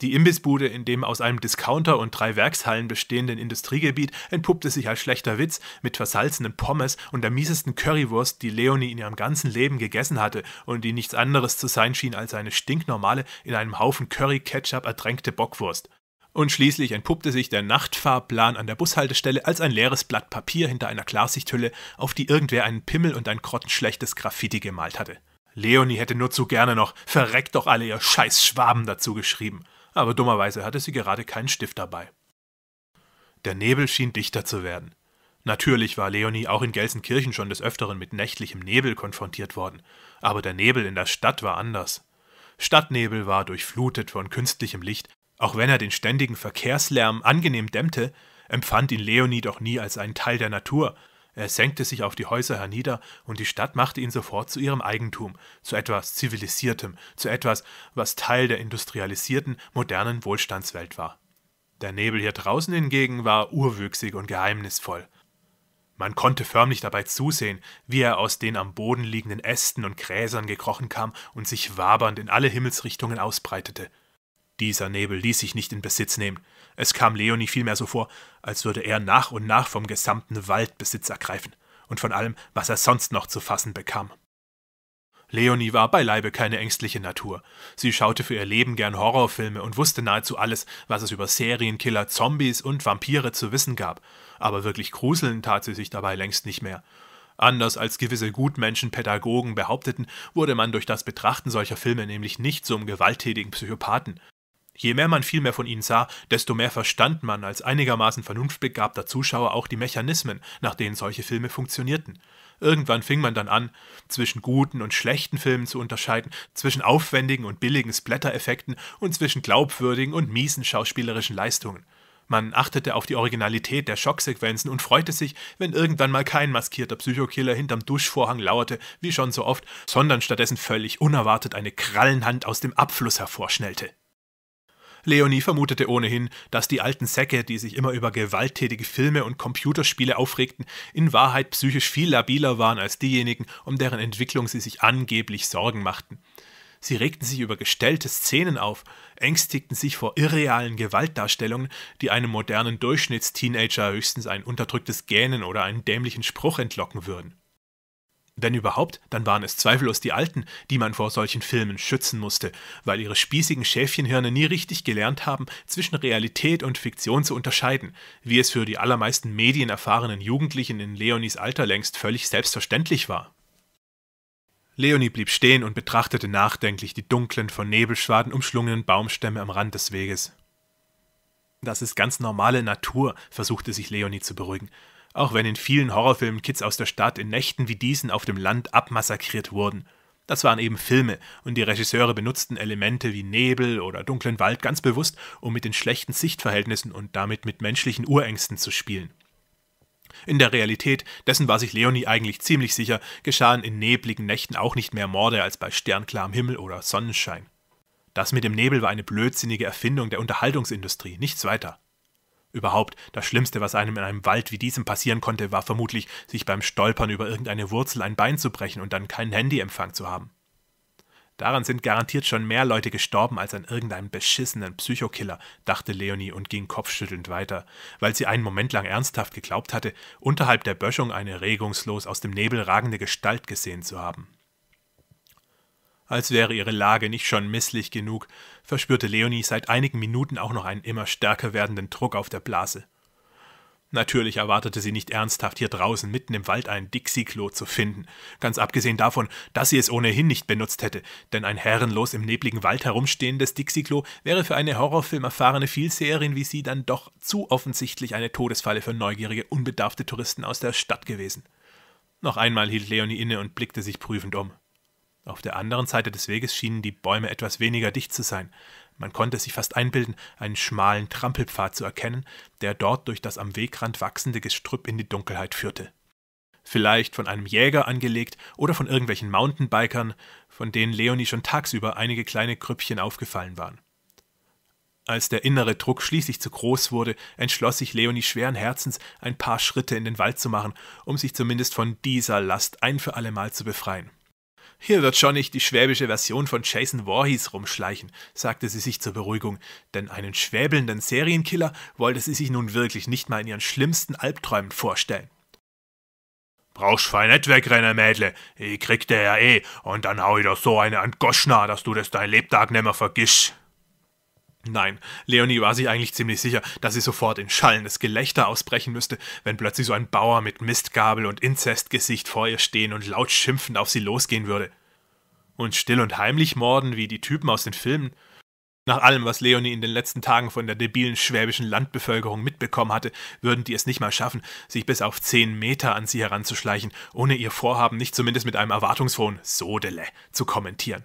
Die Imbissbude in dem aus einem Discounter und drei Werkshallen bestehenden Industriegebiet entpuppte sich als schlechter Witz mit versalzenen Pommes und der miesesten Currywurst, die Leonie in ihrem ganzen Leben gegessen hatte und die nichts anderes zu sein schien als eine stinknormale, in einem Haufen Curry-Ketchup ertränkte Bockwurst. Und schließlich entpuppte sich der Nachtfahrplan an der Bushaltestelle als ein leeres Blatt Papier hinter einer Klarsichthülle, auf die irgendwer einen Pimmel und ein grottenschlechtes Graffiti gemalt hatte. Leonie hätte nur zu gerne noch Verreckt doch alle ihr scheiß Schwaben dazu geschrieben aber dummerweise hatte sie gerade keinen Stift dabei. Der Nebel schien dichter zu werden. Natürlich war Leonie auch in Gelsenkirchen schon des Öfteren mit nächtlichem Nebel konfrontiert worden, aber der Nebel in der Stadt war anders. Stadtnebel war durchflutet von künstlichem Licht, auch wenn er den ständigen Verkehrslärm angenehm dämmte, empfand ihn Leonie doch nie als einen Teil der Natur, er senkte sich auf die Häuser hernieder, und die Stadt machte ihn sofort zu ihrem Eigentum, zu etwas Zivilisiertem, zu etwas, was Teil der industrialisierten, modernen Wohlstandswelt war. Der Nebel hier draußen hingegen war urwüchsig und geheimnisvoll. Man konnte förmlich dabei zusehen, wie er aus den am Boden liegenden Ästen und Gräsern gekrochen kam und sich wabernd in alle Himmelsrichtungen ausbreitete. Dieser Nebel ließ sich nicht in Besitz nehmen. Es kam Leonie vielmehr so vor, als würde er nach und nach vom gesamten Wald Besitz ergreifen und von allem, was er sonst noch zu fassen bekam. Leonie war beileibe keine ängstliche Natur. Sie schaute für ihr Leben gern Horrorfilme und wusste nahezu alles, was es über Serienkiller, Zombies und Vampire zu wissen gab. Aber wirklich gruseln tat sie sich dabei längst nicht mehr. Anders als gewisse Gutmenschen Pädagogen behaupteten, wurde man durch das Betrachten solcher Filme nämlich nicht zum gewalttätigen Psychopathen. Je mehr man vielmehr von ihnen sah, desto mehr verstand man als einigermaßen vernunftbegabter Zuschauer auch die Mechanismen, nach denen solche Filme funktionierten. Irgendwann fing man dann an, zwischen guten und schlechten Filmen zu unterscheiden, zwischen aufwendigen und billigen Splatter-Effekten und zwischen glaubwürdigen und miesen schauspielerischen Leistungen. Man achtete auf die Originalität der Schocksequenzen und freute sich, wenn irgendwann mal kein maskierter Psychokiller hinterm Duschvorhang lauerte, wie schon so oft, sondern stattdessen völlig unerwartet eine Krallenhand aus dem Abfluss hervorschnellte. Leonie vermutete ohnehin, dass die alten Säcke, die sich immer über gewalttätige Filme und Computerspiele aufregten, in Wahrheit psychisch viel labiler waren als diejenigen, um deren Entwicklung sie sich angeblich Sorgen machten. Sie regten sich über gestellte Szenen auf, ängstigten sich vor irrealen Gewaltdarstellungen, die einem modernen Durchschnittsteenager höchstens ein unterdrücktes Gähnen oder einen dämlichen Spruch entlocken würden. Wenn überhaupt, dann waren es zweifellos die Alten, die man vor solchen Filmen schützen musste, weil ihre spießigen Schäfchenhirne nie richtig gelernt haben, zwischen Realität und Fiktion zu unterscheiden, wie es für die allermeisten medienerfahrenen Jugendlichen in Leonis Alter längst völlig selbstverständlich war. Leonie blieb stehen und betrachtete nachdenklich die dunklen, von Nebelschwaden umschlungenen Baumstämme am Rand des Weges. Das ist ganz normale Natur, versuchte sich Leonie zu beruhigen auch wenn in vielen Horrorfilmen Kids aus der Stadt in Nächten wie diesen auf dem Land abmassakriert wurden. Das waren eben Filme, und die Regisseure benutzten Elemente wie Nebel oder dunklen Wald ganz bewusst, um mit den schlechten Sichtverhältnissen und damit mit menschlichen Urängsten zu spielen. In der Realität, dessen war sich Leonie eigentlich ziemlich sicher, geschahen in nebligen Nächten auch nicht mehr Morde als bei sternklarem Himmel oder Sonnenschein. Das mit dem Nebel war eine blödsinnige Erfindung der Unterhaltungsindustrie, nichts weiter. Überhaupt, das Schlimmste, was einem in einem Wald wie diesem passieren konnte, war vermutlich, sich beim Stolpern über irgendeine Wurzel ein Bein zu brechen und dann keinen Handyempfang zu haben. Daran sind garantiert schon mehr Leute gestorben als an irgendeinem beschissenen Psychokiller, dachte Leonie und ging kopfschüttelnd weiter, weil sie einen Moment lang ernsthaft geglaubt hatte, unterhalb der Böschung eine regungslos aus dem Nebel ragende Gestalt gesehen zu haben. Als wäre ihre Lage nicht schon misslich genug, verspürte Leonie seit einigen Minuten auch noch einen immer stärker werdenden Druck auf der Blase. Natürlich erwartete sie nicht ernsthaft, hier draußen mitten im Wald ein Dixie-Klo zu finden, ganz abgesehen davon, dass sie es ohnehin nicht benutzt hätte, denn ein herrenlos im nebligen Wald herumstehendes Dixie-Klo wäre für eine Horrorfilm-erfahrene Vielseherin wie sie dann doch zu offensichtlich eine Todesfalle für neugierige, unbedarfte Touristen aus der Stadt gewesen. Noch einmal hielt Leonie inne und blickte sich prüfend um. Auf der anderen Seite des Weges schienen die Bäume etwas weniger dicht zu sein. Man konnte sich fast einbilden, einen schmalen Trampelpfad zu erkennen, der dort durch das am Wegrand wachsende Gestrüpp in die Dunkelheit führte. Vielleicht von einem Jäger angelegt oder von irgendwelchen Mountainbikern, von denen Leonie schon tagsüber einige kleine Grüppchen aufgefallen waren. Als der innere Druck schließlich zu groß wurde, entschloss sich Leonie schweren Herzens, ein paar Schritte in den Wald zu machen, um sich zumindest von dieser Last ein für allemal zu befreien. Hier wird schon nicht die schwäbische Version von Jason Voorhees rumschleichen, sagte sie sich zur Beruhigung, denn einen schwäbelnden Serienkiller wollte sie sich nun wirklich nicht mal in ihren schlimmsten Albträumen vorstellen. Brauchst fein nicht wegrennen, Mädle. Ich krieg dir ja eh, und dann hau ich doch so eine an Goschna, dass du das dein Lebtag nimmer vergiss. Nein, Leonie war sich eigentlich ziemlich sicher, dass sie sofort in schallendes Gelächter ausbrechen müsste, wenn plötzlich so ein Bauer mit Mistgabel und Inzestgesicht vor ihr stehen und laut schimpfend auf sie losgehen würde. Und still und heimlich morden wie die Typen aus den Filmen. Nach allem, was Leonie in den letzten Tagen von der debilen schwäbischen Landbevölkerung mitbekommen hatte, würden die es nicht mal schaffen, sich bis auf zehn Meter an sie heranzuschleichen, ohne ihr Vorhaben nicht zumindest mit einem erwartungsfrohen Sodele zu kommentieren.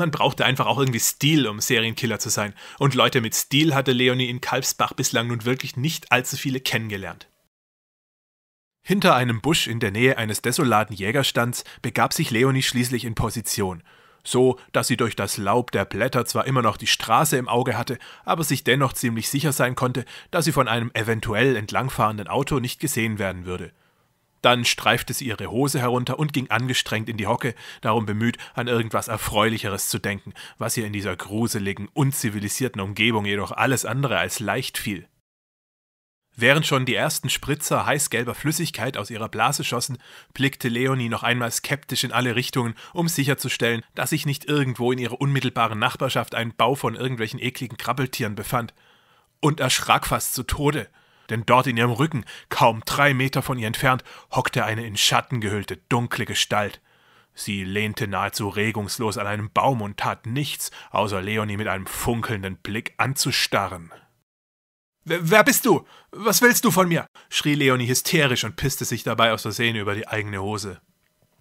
Man brauchte einfach auch irgendwie Stil, um Serienkiller zu sein, und Leute mit Stil hatte Leonie in Kalbsbach bislang nun wirklich nicht allzu viele kennengelernt. Hinter einem Busch in der Nähe eines desolaten Jägerstands begab sich Leonie schließlich in Position – so dass sie durch das Laub der Blätter zwar immer noch die Straße im Auge hatte, aber sich dennoch ziemlich sicher sein konnte, dass sie von einem eventuell entlangfahrenden Auto nicht gesehen werden würde. Dann streifte sie ihre Hose herunter und ging angestrengt in die Hocke, darum bemüht, an irgendwas Erfreulicheres zu denken, was ihr in dieser gruseligen, unzivilisierten Umgebung jedoch alles andere als leicht fiel. Während schon die ersten Spritzer heißgelber Flüssigkeit aus ihrer Blase schossen, blickte Leonie noch einmal skeptisch in alle Richtungen, um sicherzustellen, dass sich nicht irgendwo in ihrer unmittelbaren Nachbarschaft ein Bau von irgendwelchen ekligen Krabbeltieren befand. Und erschrak fast zu Tode, denn dort in ihrem Rücken, kaum drei Meter von ihr entfernt, hockte eine in Schatten gehüllte, dunkle Gestalt. Sie lehnte nahezu regungslos an einem Baum und tat nichts, außer Leonie mit einem funkelnden Blick anzustarren. Wer bist du? Was willst du von mir? schrie Leonie hysterisch und pisste sich dabei aus Versehen über die eigene Hose.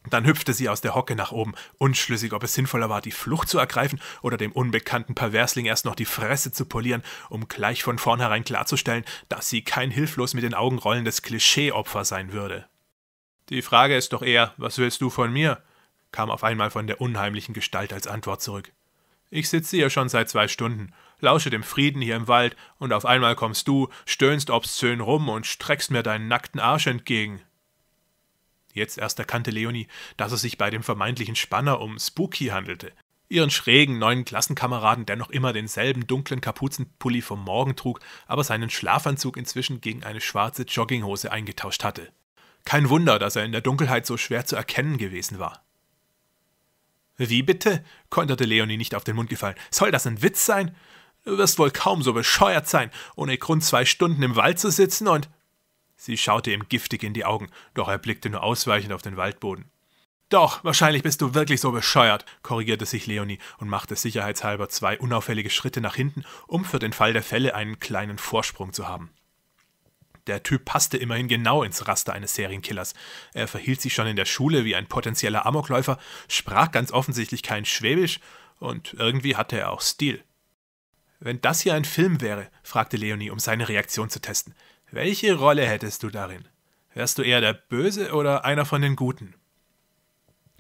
Dann hüpfte sie aus der Hocke nach oben, unschlüssig, ob es sinnvoller war, die Flucht zu ergreifen oder dem unbekannten Perversling erst noch die Fresse zu polieren, um gleich von vornherein klarzustellen, dass sie kein hilflos mit den Augen rollendes Klischeeopfer sein würde. Die Frage ist doch eher, was willst du von mir? kam auf einmal von der unheimlichen Gestalt als Antwort zurück. Ich sitze hier schon seit zwei Stunden lausche dem Frieden hier im Wald, und auf einmal kommst du, stöhnst obszön rum und streckst mir deinen nackten Arsch entgegen. Jetzt erst erkannte Leonie, dass es sich bei dem vermeintlichen Spanner um Spooky handelte, ihren schrägen neuen Klassenkameraden, der noch immer denselben dunklen Kapuzenpulli vom Morgen trug, aber seinen Schlafanzug inzwischen gegen eine schwarze Jogginghose eingetauscht hatte. Kein Wunder, dass er in der Dunkelheit so schwer zu erkennen gewesen war. Wie bitte? konterte Leonie nicht auf den Mund gefallen. Soll das ein Witz sein? Du wirst wohl kaum so bescheuert sein, ohne Grund zwei Stunden im Wald zu sitzen und. Sie schaute ihm giftig in die Augen, doch er blickte nur ausweichend auf den Waldboden. Doch, wahrscheinlich bist du wirklich so bescheuert, korrigierte sich Leonie und machte sicherheitshalber zwei unauffällige Schritte nach hinten, um für den Fall der Fälle einen kleinen Vorsprung zu haben. Der Typ passte immerhin genau ins Raster eines Serienkillers. Er verhielt sich schon in der Schule wie ein potenzieller Amokläufer, sprach ganz offensichtlich kein Schwäbisch und irgendwie hatte er auch Stil. Wenn das hier ein Film wäre, fragte Leonie, um seine Reaktion zu testen, welche Rolle hättest du darin? Wärst du eher der Böse oder einer von den Guten?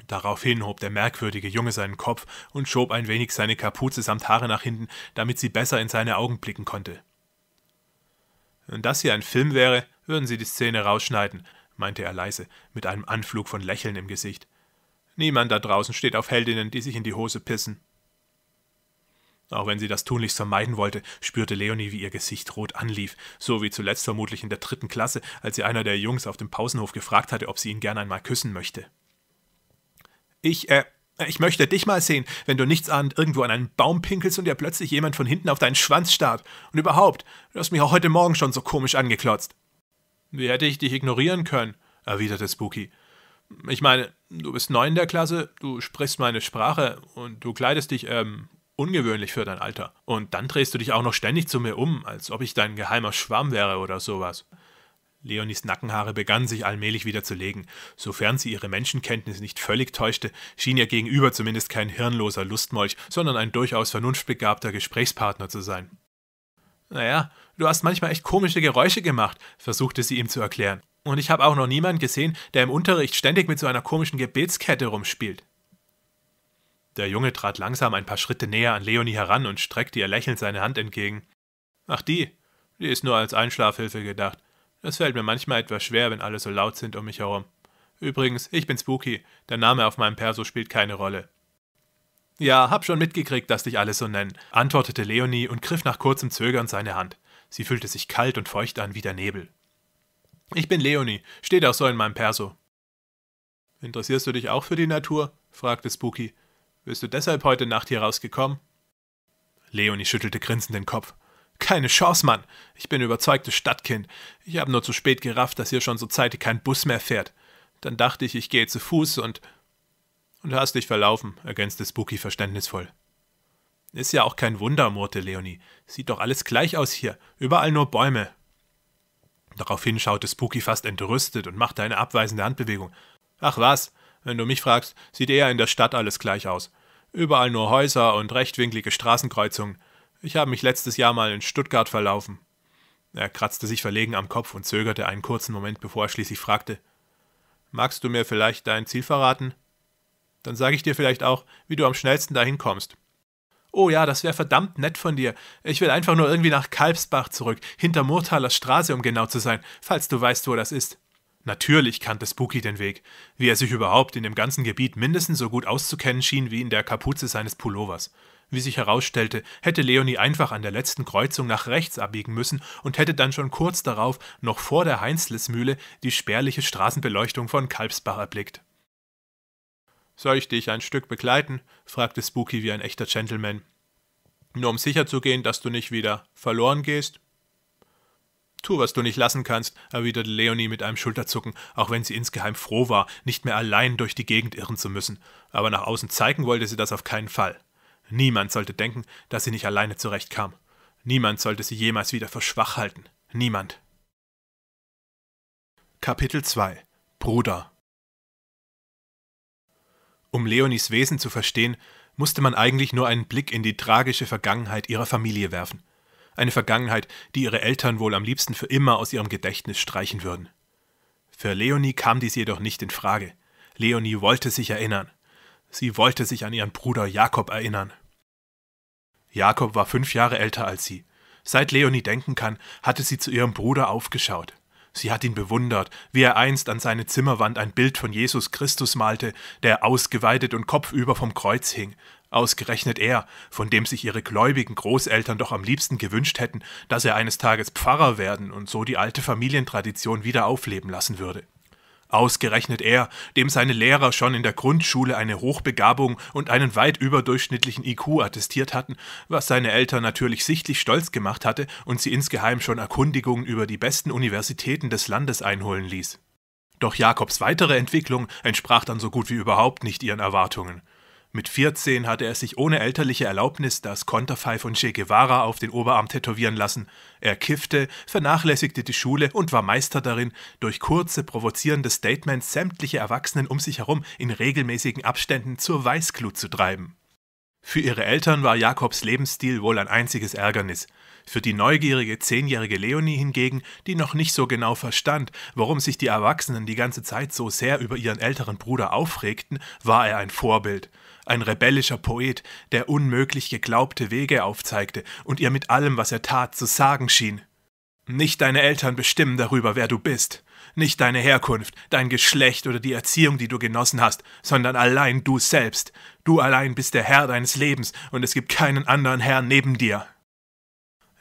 Daraufhin hob der merkwürdige Junge seinen Kopf und schob ein wenig seine Kapuze samt Haare nach hinten, damit sie besser in seine Augen blicken konnte. Wenn das hier ein Film wäre, würden sie die Szene rausschneiden, meinte er leise, mit einem Anflug von Lächeln im Gesicht. Niemand da draußen steht auf Heldinnen, die sich in die Hose pissen. Auch wenn sie das tunlichst vermeiden wollte, spürte Leonie, wie ihr Gesicht rot anlief, so wie zuletzt vermutlich in der dritten Klasse, als sie einer der Jungs auf dem Pausenhof gefragt hatte, ob sie ihn gern einmal küssen möchte. Ich, äh, ich möchte dich mal sehen, wenn du nichtsahnend irgendwo an einen Baum pinkelst und dir plötzlich jemand von hinten auf deinen Schwanz starrt. Und überhaupt, du hast mich auch heute Morgen schon so komisch angeklotzt. Wie hätte ich dich ignorieren können? erwiderte Spooky. Ich meine, du bist neu in der Klasse, du sprichst meine Sprache und du kleidest dich, ähm, ungewöhnlich für dein Alter. Und dann drehst du dich auch noch ständig zu mir um, als ob ich dein geheimer Schwamm wäre oder sowas. Leonies Nackenhaare begannen sich allmählich wieder zu legen. Sofern sie ihre Menschenkenntnis nicht völlig täuschte, schien ihr gegenüber zumindest kein hirnloser Lustmolch, sondern ein durchaus vernunftbegabter Gesprächspartner zu sein. Naja, du hast manchmal echt komische Geräusche gemacht, versuchte sie ihm zu erklären. Und ich habe auch noch niemanden gesehen, der im Unterricht ständig mit so einer komischen Gebetskette rumspielt. Der Junge trat langsam ein paar Schritte näher an Leonie heran und streckte ihr lächelnd seine Hand entgegen. Ach die, die ist nur als Einschlafhilfe gedacht. Es fällt mir manchmal etwas schwer, wenn alle so laut sind um mich herum. Übrigens, ich bin Spooky, der Name auf meinem Perso spielt keine Rolle. Ja, hab schon mitgekriegt, dass dich alle so nennen, antwortete Leonie und griff nach kurzem Zögern seine Hand. Sie fühlte sich kalt und feucht an wie der Nebel. Ich bin Leonie, steht auch so in meinem Perso. Interessierst du dich auch für die Natur? fragte Spooky. Bist du deshalb heute Nacht hier rausgekommen? Leonie schüttelte grinsend den Kopf. Keine Chance, Mann. Ich bin überzeugtes Stadtkind. Ich habe nur zu spät gerafft, dass hier schon so zeitig kein Bus mehr fährt. Dann dachte ich, ich gehe zu Fuß und. Und hast dich verlaufen, ergänzte Spooky verständnisvoll. Ist ja auch kein Wunder, murrte Leonie. Sieht doch alles gleich aus hier. Überall nur Bäume. Daraufhin schaute Spooky fast entrüstet und machte eine abweisende Handbewegung. Ach was, wenn du mich fragst, sieht eher in der Stadt alles gleich aus. Überall nur Häuser und rechtwinklige Straßenkreuzungen. Ich habe mich letztes Jahr mal in Stuttgart verlaufen. Er kratzte sich verlegen am Kopf und zögerte einen kurzen Moment, bevor er schließlich fragte: Magst du mir vielleicht dein Ziel verraten? Dann sage ich dir vielleicht auch, wie du am schnellsten dahin kommst. Oh ja, das wäre verdammt nett von dir. Ich will einfach nur irgendwie nach Kalbsbach zurück, hinter Murtaler Straße, um genau zu sein, falls du weißt, wo das ist. Natürlich kannte Spooky den Weg, wie er sich überhaupt in dem ganzen Gebiet mindestens so gut auszukennen schien wie in der Kapuze seines Pullovers. Wie sich herausstellte, hätte Leonie einfach an der letzten Kreuzung nach rechts abbiegen müssen und hätte dann schon kurz darauf, noch vor der Heinzlesmühle, die spärliche Straßenbeleuchtung von Kalbsbach erblickt. Soll ich dich ein Stück begleiten? fragte Spooky wie ein echter Gentleman. Nur um sicherzugehen, dass du nicht wieder verloren gehst? Tu, was du nicht lassen kannst, erwiderte Leonie mit einem Schulterzucken, auch wenn sie insgeheim froh war, nicht mehr allein durch die Gegend irren zu müssen. Aber nach außen zeigen wollte sie das auf keinen Fall. Niemand sollte denken, dass sie nicht alleine zurechtkam. Niemand sollte sie jemals wieder für schwach halten. Niemand. Kapitel 2 Bruder Um Leonies Wesen zu verstehen, musste man eigentlich nur einen Blick in die tragische Vergangenheit ihrer Familie werfen. Eine Vergangenheit, die ihre Eltern wohl am liebsten für immer aus ihrem Gedächtnis streichen würden. Für Leonie kam dies jedoch nicht in Frage. Leonie wollte sich erinnern. Sie wollte sich an ihren Bruder Jakob erinnern. Jakob war fünf Jahre älter als sie. Seit Leonie denken kann, hatte sie zu ihrem Bruder aufgeschaut. Sie hat ihn bewundert, wie er einst an seine Zimmerwand ein Bild von Jesus Christus malte, der ausgeweidet und kopfüber vom Kreuz hing. Ausgerechnet er, von dem sich ihre gläubigen Großeltern doch am liebsten gewünscht hätten, dass er eines Tages Pfarrer werden und so die alte Familientradition wieder aufleben lassen würde. Ausgerechnet er, dem seine Lehrer schon in der Grundschule eine Hochbegabung und einen weit überdurchschnittlichen IQ attestiert hatten, was seine Eltern natürlich sichtlich stolz gemacht hatte und sie insgeheim schon Erkundigungen über die besten Universitäten des Landes einholen ließ. Doch Jakobs weitere Entwicklung entsprach dann so gut wie überhaupt nicht ihren Erwartungen. Mit 14 hatte er sich ohne elterliche Erlaubnis das Konterfei von Che Guevara auf den Oberarm tätowieren lassen. Er kiffte, vernachlässigte die Schule und war Meister darin, durch kurze, provozierende Statements sämtliche Erwachsenen um sich herum in regelmäßigen Abständen zur Weißglut zu treiben. Für ihre Eltern war Jakobs Lebensstil wohl ein einziges Ärgernis. Für die neugierige zehnjährige Leonie hingegen, die noch nicht so genau verstand, warum sich die Erwachsenen die ganze Zeit so sehr über ihren älteren Bruder aufregten, war er ein Vorbild ein rebellischer Poet, der unmöglich geglaubte Wege aufzeigte und ihr mit allem, was er tat, zu sagen schien. Nicht deine Eltern bestimmen darüber, wer du bist, nicht deine Herkunft, dein Geschlecht oder die Erziehung, die du genossen hast, sondern allein du selbst. Du allein bist der Herr deines Lebens, und es gibt keinen anderen Herrn neben dir.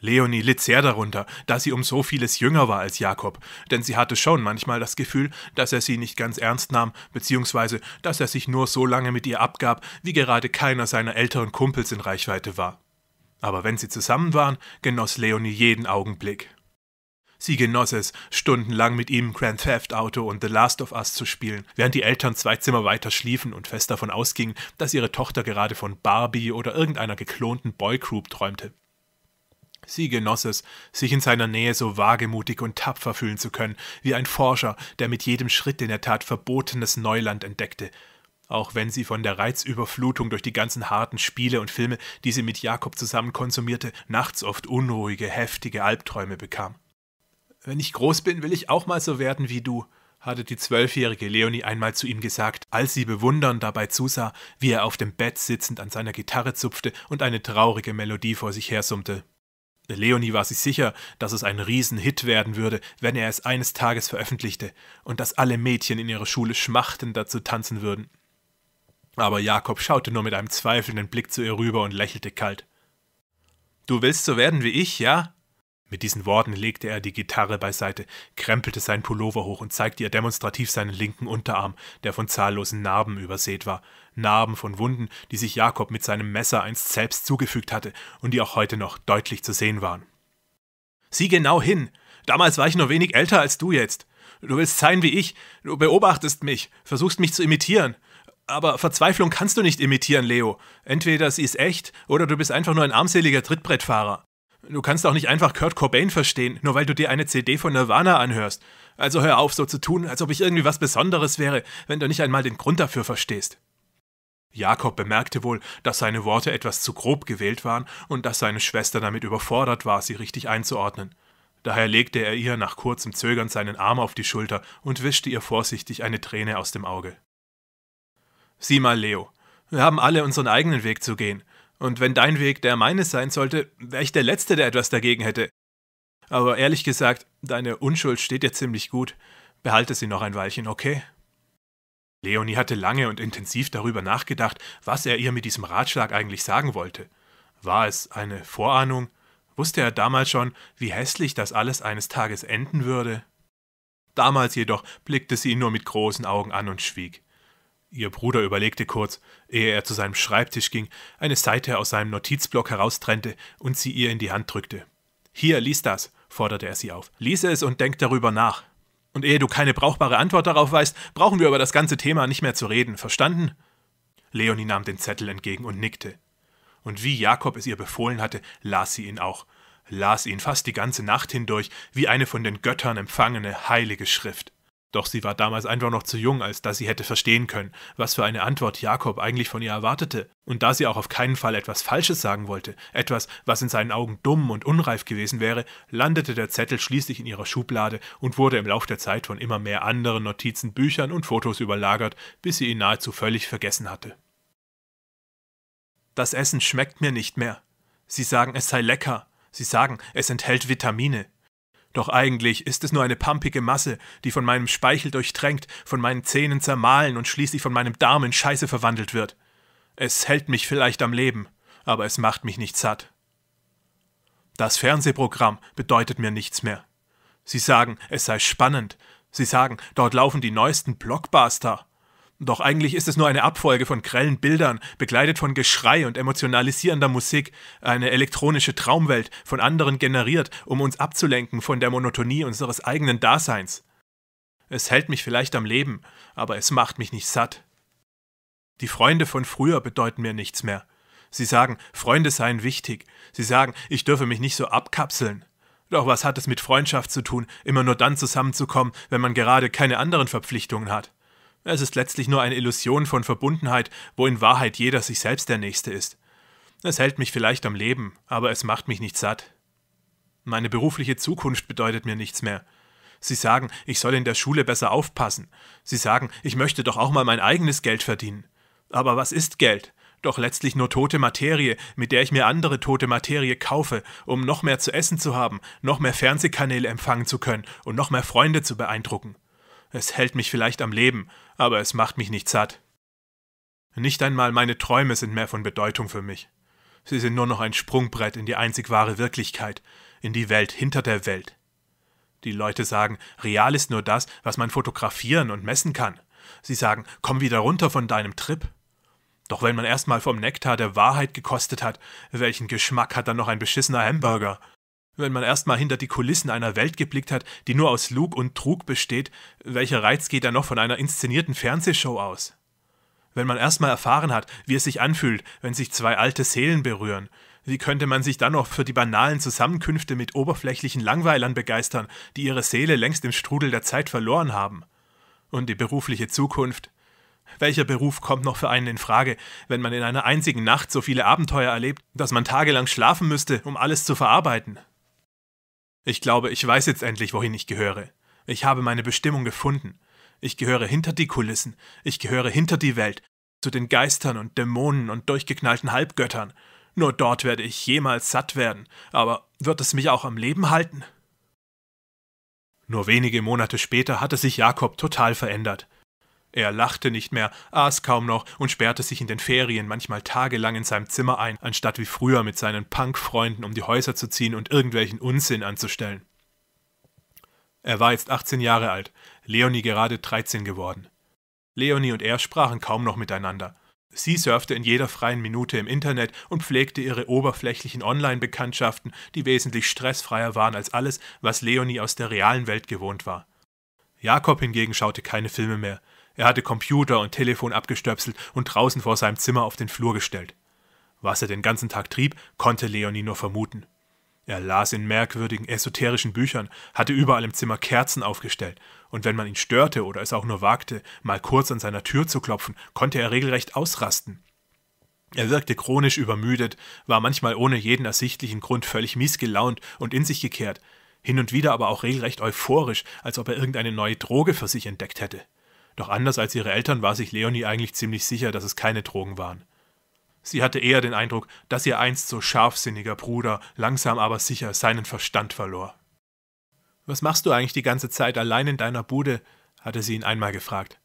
Leonie litt sehr darunter, da sie um so vieles jünger war als Jakob, denn sie hatte schon manchmal das Gefühl, dass er sie nicht ganz ernst nahm, beziehungsweise dass er sich nur so lange mit ihr abgab, wie gerade keiner seiner älteren Kumpels in Reichweite war. Aber wenn sie zusammen waren, genoss Leonie jeden Augenblick. Sie genoss es, stundenlang mit ihm Grand Theft Auto und The Last of Us zu spielen, während die Eltern zwei Zimmer weiter schliefen und fest davon ausgingen, dass ihre Tochter gerade von Barbie oder irgendeiner geklonten Boygroup träumte. Sie genoss es, sich in seiner Nähe so wagemutig und tapfer fühlen zu können, wie ein Forscher, der mit jedem Schritt in der Tat verbotenes Neuland entdeckte, auch wenn sie von der Reizüberflutung durch die ganzen harten Spiele und Filme, die sie mit Jakob zusammen konsumierte, nachts oft unruhige, heftige Albträume bekam. Wenn ich groß bin, will ich auch mal so werden wie du, hatte die zwölfjährige Leonie einmal zu ihm gesagt, als sie bewundernd dabei zusah, wie er auf dem Bett sitzend an seiner Gitarre zupfte und eine traurige Melodie vor sich hersummte. Leonie war sich sicher, dass es ein Riesenhit werden würde, wenn er es eines Tages veröffentlichte und dass alle Mädchen in ihrer Schule schmachtend dazu tanzen würden. Aber Jakob schaute nur mit einem zweifelnden Blick zu ihr rüber und lächelte kalt. Du willst so werden wie ich, ja? Mit diesen Worten legte er die Gitarre beiseite, krempelte seinen Pullover hoch und zeigte ihr demonstrativ seinen linken Unterarm, der von zahllosen Narben übersät war. Narben von Wunden, die sich Jakob mit seinem Messer einst selbst zugefügt hatte und die auch heute noch deutlich zu sehen waren. Sieh genau hin! Damals war ich nur wenig älter als du jetzt. Du willst sein wie ich, du beobachtest mich, versuchst mich zu imitieren. Aber Verzweiflung kannst du nicht imitieren, Leo. Entweder sie ist echt oder du bist einfach nur ein armseliger Trittbrettfahrer. Du kannst auch nicht einfach Kurt Cobain verstehen, nur weil du dir eine CD von Nirvana anhörst. Also hör auf, so zu tun, als ob ich irgendwie was Besonderes wäre, wenn du nicht einmal den Grund dafür verstehst. Jakob bemerkte wohl, dass seine Worte etwas zu grob gewählt waren und dass seine Schwester damit überfordert war, sie richtig einzuordnen. Daher legte er ihr nach kurzem Zögern seinen Arm auf die Schulter und wischte ihr vorsichtig eine Träne aus dem Auge. Sieh mal, Leo, wir haben alle unseren eigenen Weg zu gehen, und wenn dein Weg der meine sein sollte, wäre ich der Letzte, der etwas dagegen hätte. Aber ehrlich gesagt, deine Unschuld steht dir ziemlich gut. Behalte sie noch ein Weilchen, okay? Leonie hatte lange und intensiv darüber nachgedacht, was er ihr mit diesem Ratschlag eigentlich sagen wollte. War es eine Vorahnung? Wusste er damals schon, wie hässlich das alles eines Tages enden würde? Damals jedoch blickte sie ihn nur mit großen Augen an und schwieg. Ihr Bruder überlegte kurz, ehe er zu seinem Schreibtisch ging, eine Seite aus seinem Notizblock heraustrennte und sie ihr in die Hand drückte. Hier, lies das, forderte er sie auf. Lies es und denk darüber nach. Und ehe du keine brauchbare Antwort darauf weißt, brauchen wir über das ganze Thema nicht mehr zu reden, verstanden? Leonie nahm den Zettel entgegen und nickte. Und wie Jakob es ihr befohlen hatte, las sie ihn auch, las ihn fast die ganze Nacht hindurch, wie eine von den Göttern empfangene heilige Schrift. Doch sie war damals einfach noch zu jung, als dass sie hätte verstehen können, was für eine Antwort Jakob eigentlich von ihr erwartete. Und da sie auch auf keinen Fall etwas Falsches sagen wollte, etwas, was in seinen Augen dumm und unreif gewesen wäre, landete der Zettel schließlich in ihrer Schublade und wurde im Lauf der Zeit von immer mehr anderen Notizen, Büchern und Fotos überlagert, bis sie ihn nahezu völlig vergessen hatte. Das Essen schmeckt mir nicht mehr. Sie sagen, es sei lecker. Sie sagen, es enthält Vitamine. Doch eigentlich ist es nur eine pampige Masse, die von meinem Speichel durchtränkt, von meinen Zähnen zermahlen und schließlich von meinem Darm in Scheiße verwandelt wird. Es hält mich vielleicht am Leben, aber es macht mich nicht satt. Das Fernsehprogramm bedeutet mir nichts mehr. Sie sagen, es sei spannend. Sie sagen, dort laufen die neuesten Blockbuster. Doch eigentlich ist es nur eine Abfolge von grellen Bildern, begleitet von Geschrei und emotionalisierender Musik, eine elektronische Traumwelt, von anderen generiert, um uns abzulenken von der Monotonie unseres eigenen Daseins. Es hält mich vielleicht am Leben, aber es macht mich nicht satt. Die Freunde von früher bedeuten mir nichts mehr. Sie sagen, Freunde seien wichtig. Sie sagen, ich dürfe mich nicht so abkapseln. Doch was hat es mit Freundschaft zu tun, immer nur dann zusammenzukommen, wenn man gerade keine anderen Verpflichtungen hat? Es ist letztlich nur eine Illusion von Verbundenheit, wo in Wahrheit jeder sich selbst der Nächste ist. Es hält mich vielleicht am Leben, aber es macht mich nicht satt. Meine berufliche Zukunft bedeutet mir nichts mehr. Sie sagen, ich soll in der Schule besser aufpassen. Sie sagen, ich möchte doch auch mal mein eigenes Geld verdienen. Aber was ist Geld? Doch letztlich nur tote Materie, mit der ich mir andere tote Materie kaufe, um noch mehr zu essen zu haben, noch mehr Fernsehkanäle empfangen zu können und noch mehr Freunde zu beeindrucken. Es hält mich vielleicht am Leben, aber es macht mich nicht satt. Nicht einmal meine Träume sind mehr von Bedeutung für mich. Sie sind nur noch ein Sprungbrett in die einzig wahre Wirklichkeit, in die Welt hinter der Welt. Die Leute sagen, real ist nur das, was man fotografieren und messen kann. Sie sagen, komm wieder runter von deinem Trip. Doch wenn man erstmal vom Nektar der Wahrheit gekostet hat, welchen Geschmack hat dann noch ein beschissener Hamburger? Wenn man erstmal hinter die Kulissen einer Welt geblickt hat, die nur aus Lug und Trug besteht, welcher Reiz geht da noch von einer inszenierten Fernsehshow aus? Wenn man erstmal erfahren hat, wie es sich anfühlt, wenn sich zwei alte Seelen berühren, wie könnte man sich dann noch für die banalen Zusammenkünfte mit oberflächlichen Langweilern begeistern, die ihre Seele längst im Strudel der Zeit verloren haben? Und die berufliche Zukunft? Welcher Beruf kommt noch für einen in Frage, wenn man in einer einzigen Nacht so viele Abenteuer erlebt, dass man tagelang schlafen müsste, um alles zu verarbeiten? Ich glaube, ich weiß jetzt endlich, wohin ich gehöre. Ich habe meine Bestimmung gefunden. Ich gehöre hinter die Kulissen, ich gehöre hinter die Welt, zu den Geistern und Dämonen und durchgeknallten Halbgöttern. Nur dort werde ich jemals satt werden, aber wird es mich auch am Leben halten? Nur wenige Monate später hatte sich Jakob total verändert. Er lachte nicht mehr, aß kaum noch und sperrte sich in den Ferien manchmal tagelang in seinem Zimmer ein, anstatt wie früher mit seinen Punk-Freunden um die Häuser zu ziehen und irgendwelchen Unsinn anzustellen. Er war jetzt 18 Jahre alt, Leonie gerade 13 geworden. Leonie und er sprachen kaum noch miteinander. Sie surfte in jeder freien Minute im Internet und pflegte ihre oberflächlichen Online-Bekanntschaften, die wesentlich stressfreier waren als alles, was Leonie aus der realen Welt gewohnt war. Jakob hingegen schaute keine Filme mehr, Er hatte Computer und Telefon abgestöpselt und draußen vor seinem Zimmer auf den Flur gestellt. Was er den ganzen Tag trieb, konnte Leonie nur vermuten. Er las in merkwürdigen, esoterischen Büchern, hatte überall im Zimmer Kerzen aufgestellt, und wenn man ihn störte oder es auch nur wagte, mal kurz an seiner Tür zu klopfen, konnte er regelrecht ausrasten. Er wirkte chronisch übermüdet, war manchmal ohne jeden ersichtlichen Grund völlig miesgelaunt und in sich gekehrt, hin und wieder aber auch regelrecht euphorisch, als ob er irgendeine neue Droge für sich entdeckt hätte. Doch anders als ihre Eltern war sich Leonie eigentlich ziemlich sicher, dass es keine Drogen waren. Sie hatte eher den Eindruck, dass ihr einst so scharfsinniger Bruder langsam aber sicher seinen Verstand verlor. Was machst du eigentlich die ganze Zeit allein in deiner Bude? hatte sie ihn einmal gefragt.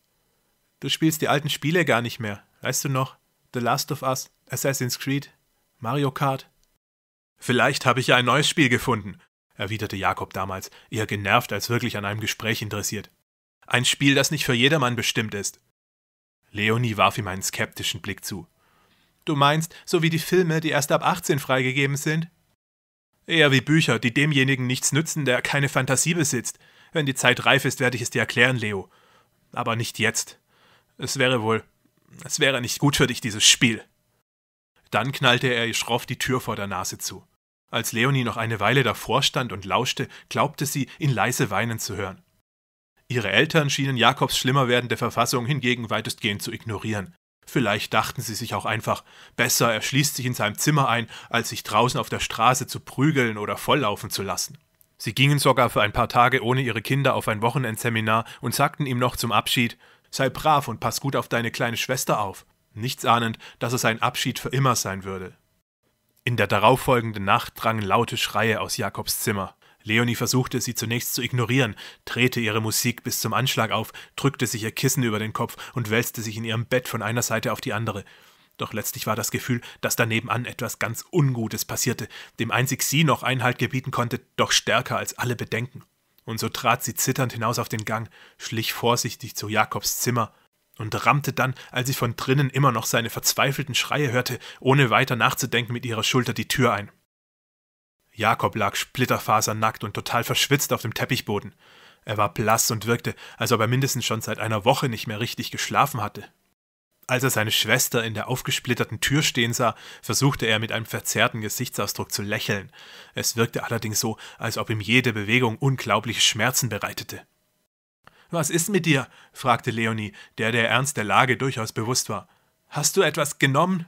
Du spielst die alten Spiele gar nicht mehr, weißt du noch? The Last of Us, Assassin's Creed, Mario Kart? Vielleicht habe ich ja ein neues Spiel gefunden, erwiderte Jakob damals, eher genervt als wirklich an einem Gespräch interessiert. Ein Spiel, das nicht für jedermann bestimmt ist. Leonie warf ihm einen skeptischen Blick zu. Du meinst, so wie die Filme, die erst ab 18 freigegeben sind? Eher wie Bücher, die demjenigen nichts nützen, der keine Fantasie besitzt. Wenn die Zeit reif ist, werde ich es dir erklären, Leo. Aber nicht jetzt. Es wäre wohl. Es wäre nicht gut für dich, dieses Spiel. Dann knallte er ihr schroff die Tür vor der Nase zu. Als Leonie noch eine Weile davor stand und lauschte, glaubte sie, ihn leise weinen zu hören. Ihre Eltern schienen Jakobs schlimmer werdende Verfassung hingegen weitestgehend zu ignorieren. Vielleicht dachten sie sich auch einfach, besser er schließt sich in seinem Zimmer ein, als sich draußen auf der Straße zu prügeln oder volllaufen zu lassen. Sie gingen sogar für ein paar Tage ohne ihre Kinder auf ein Wochenendseminar und sagten ihm noch zum Abschied Sei brav und pass gut auf deine kleine Schwester auf, nichts ahnend, dass es ein Abschied für immer sein würde. In der darauffolgenden Nacht drangen laute Schreie aus Jakobs Zimmer. Leonie versuchte, sie zunächst zu ignorieren, drehte ihre Musik bis zum Anschlag auf, drückte sich ihr Kissen über den Kopf und wälzte sich in ihrem Bett von einer Seite auf die andere. Doch letztlich war das Gefühl, dass daneben an etwas ganz Ungutes passierte, dem einzig sie noch Einhalt gebieten konnte, doch stärker als alle Bedenken. Und so trat sie zitternd hinaus auf den Gang, schlich vorsichtig zu Jakobs Zimmer und rammte dann, als sie von drinnen immer noch seine verzweifelten Schreie hörte, ohne weiter nachzudenken mit ihrer Schulter die Tür ein. Jakob lag splitterfasernackt und total verschwitzt auf dem Teppichboden. Er war blass und wirkte, als ob er mindestens schon seit einer Woche nicht mehr richtig geschlafen hatte. Als er seine Schwester in der aufgesplitterten Tür stehen sah, versuchte er mit einem verzerrten Gesichtsausdruck zu lächeln. Es wirkte allerdings so, als ob ihm jede Bewegung unglaubliche Schmerzen bereitete. Was ist mit dir? fragte Leonie, der der Ernst der Lage durchaus bewusst war. Hast du etwas genommen?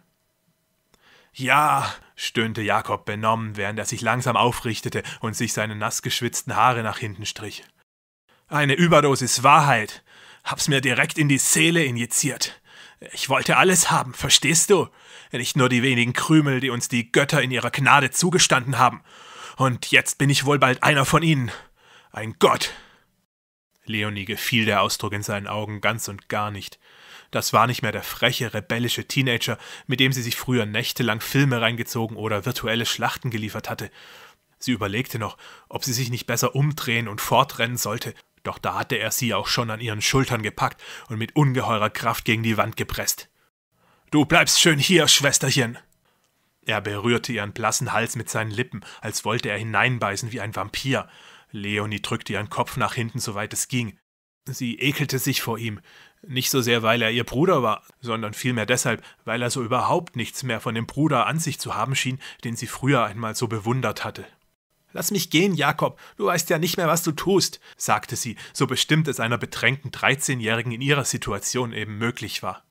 Ja, stöhnte Jakob benommen, während er sich langsam aufrichtete und sich seine nass geschwitzten Haare nach hinten strich. Eine Überdosis Wahrheit. Hab's mir direkt in die Seele injiziert. Ich wollte alles haben, verstehst du? Nicht nur die wenigen Krümel, die uns die Götter in ihrer Gnade zugestanden haben. Und jetzt bin ich wohl bald einer von ihnen. Ein Gott. Leonie gefiel der Ausdruck in seinen Augen ganz und gar nicht. Das war nicht mehr der freche, rebellische Teenager, mit dem sie sich früher nächtelang Filme reingezogen oder virtuelle Schlachten geliefert hatte. Sie überlegte noch, ob sie sich nicht besser umdrehen und fortrennen sollte, doch da hatte er sie auch schon an ihren Schultern gepackt und mit ungeheurer Kraft gegen die Wand gepresst. Du bleibst schön hier, Schwesterchen. Er berührte ihren blassen Hals mit seinen Lippen, als wollte er hineinbeißen wie ein Vampir. Leonie drückte ihren Kopf nach hinten, soweit es ging. Sie ekelte sich vor ihm, nicht so sehr, weil er ihr Bruder war, sondern vielmehr deshalb, weil er so überhaupt nichts mehr von dem Bruder an sich zu haben schien, den sie früher einmal so bewundert hatte. Lass mich gehen, Jakob, du weißt ja nicht mehr, was du tust, sagte sie, so bestimmt es einer bedrängten Dreizehnjährigen in ihrer Situation eben möglich war.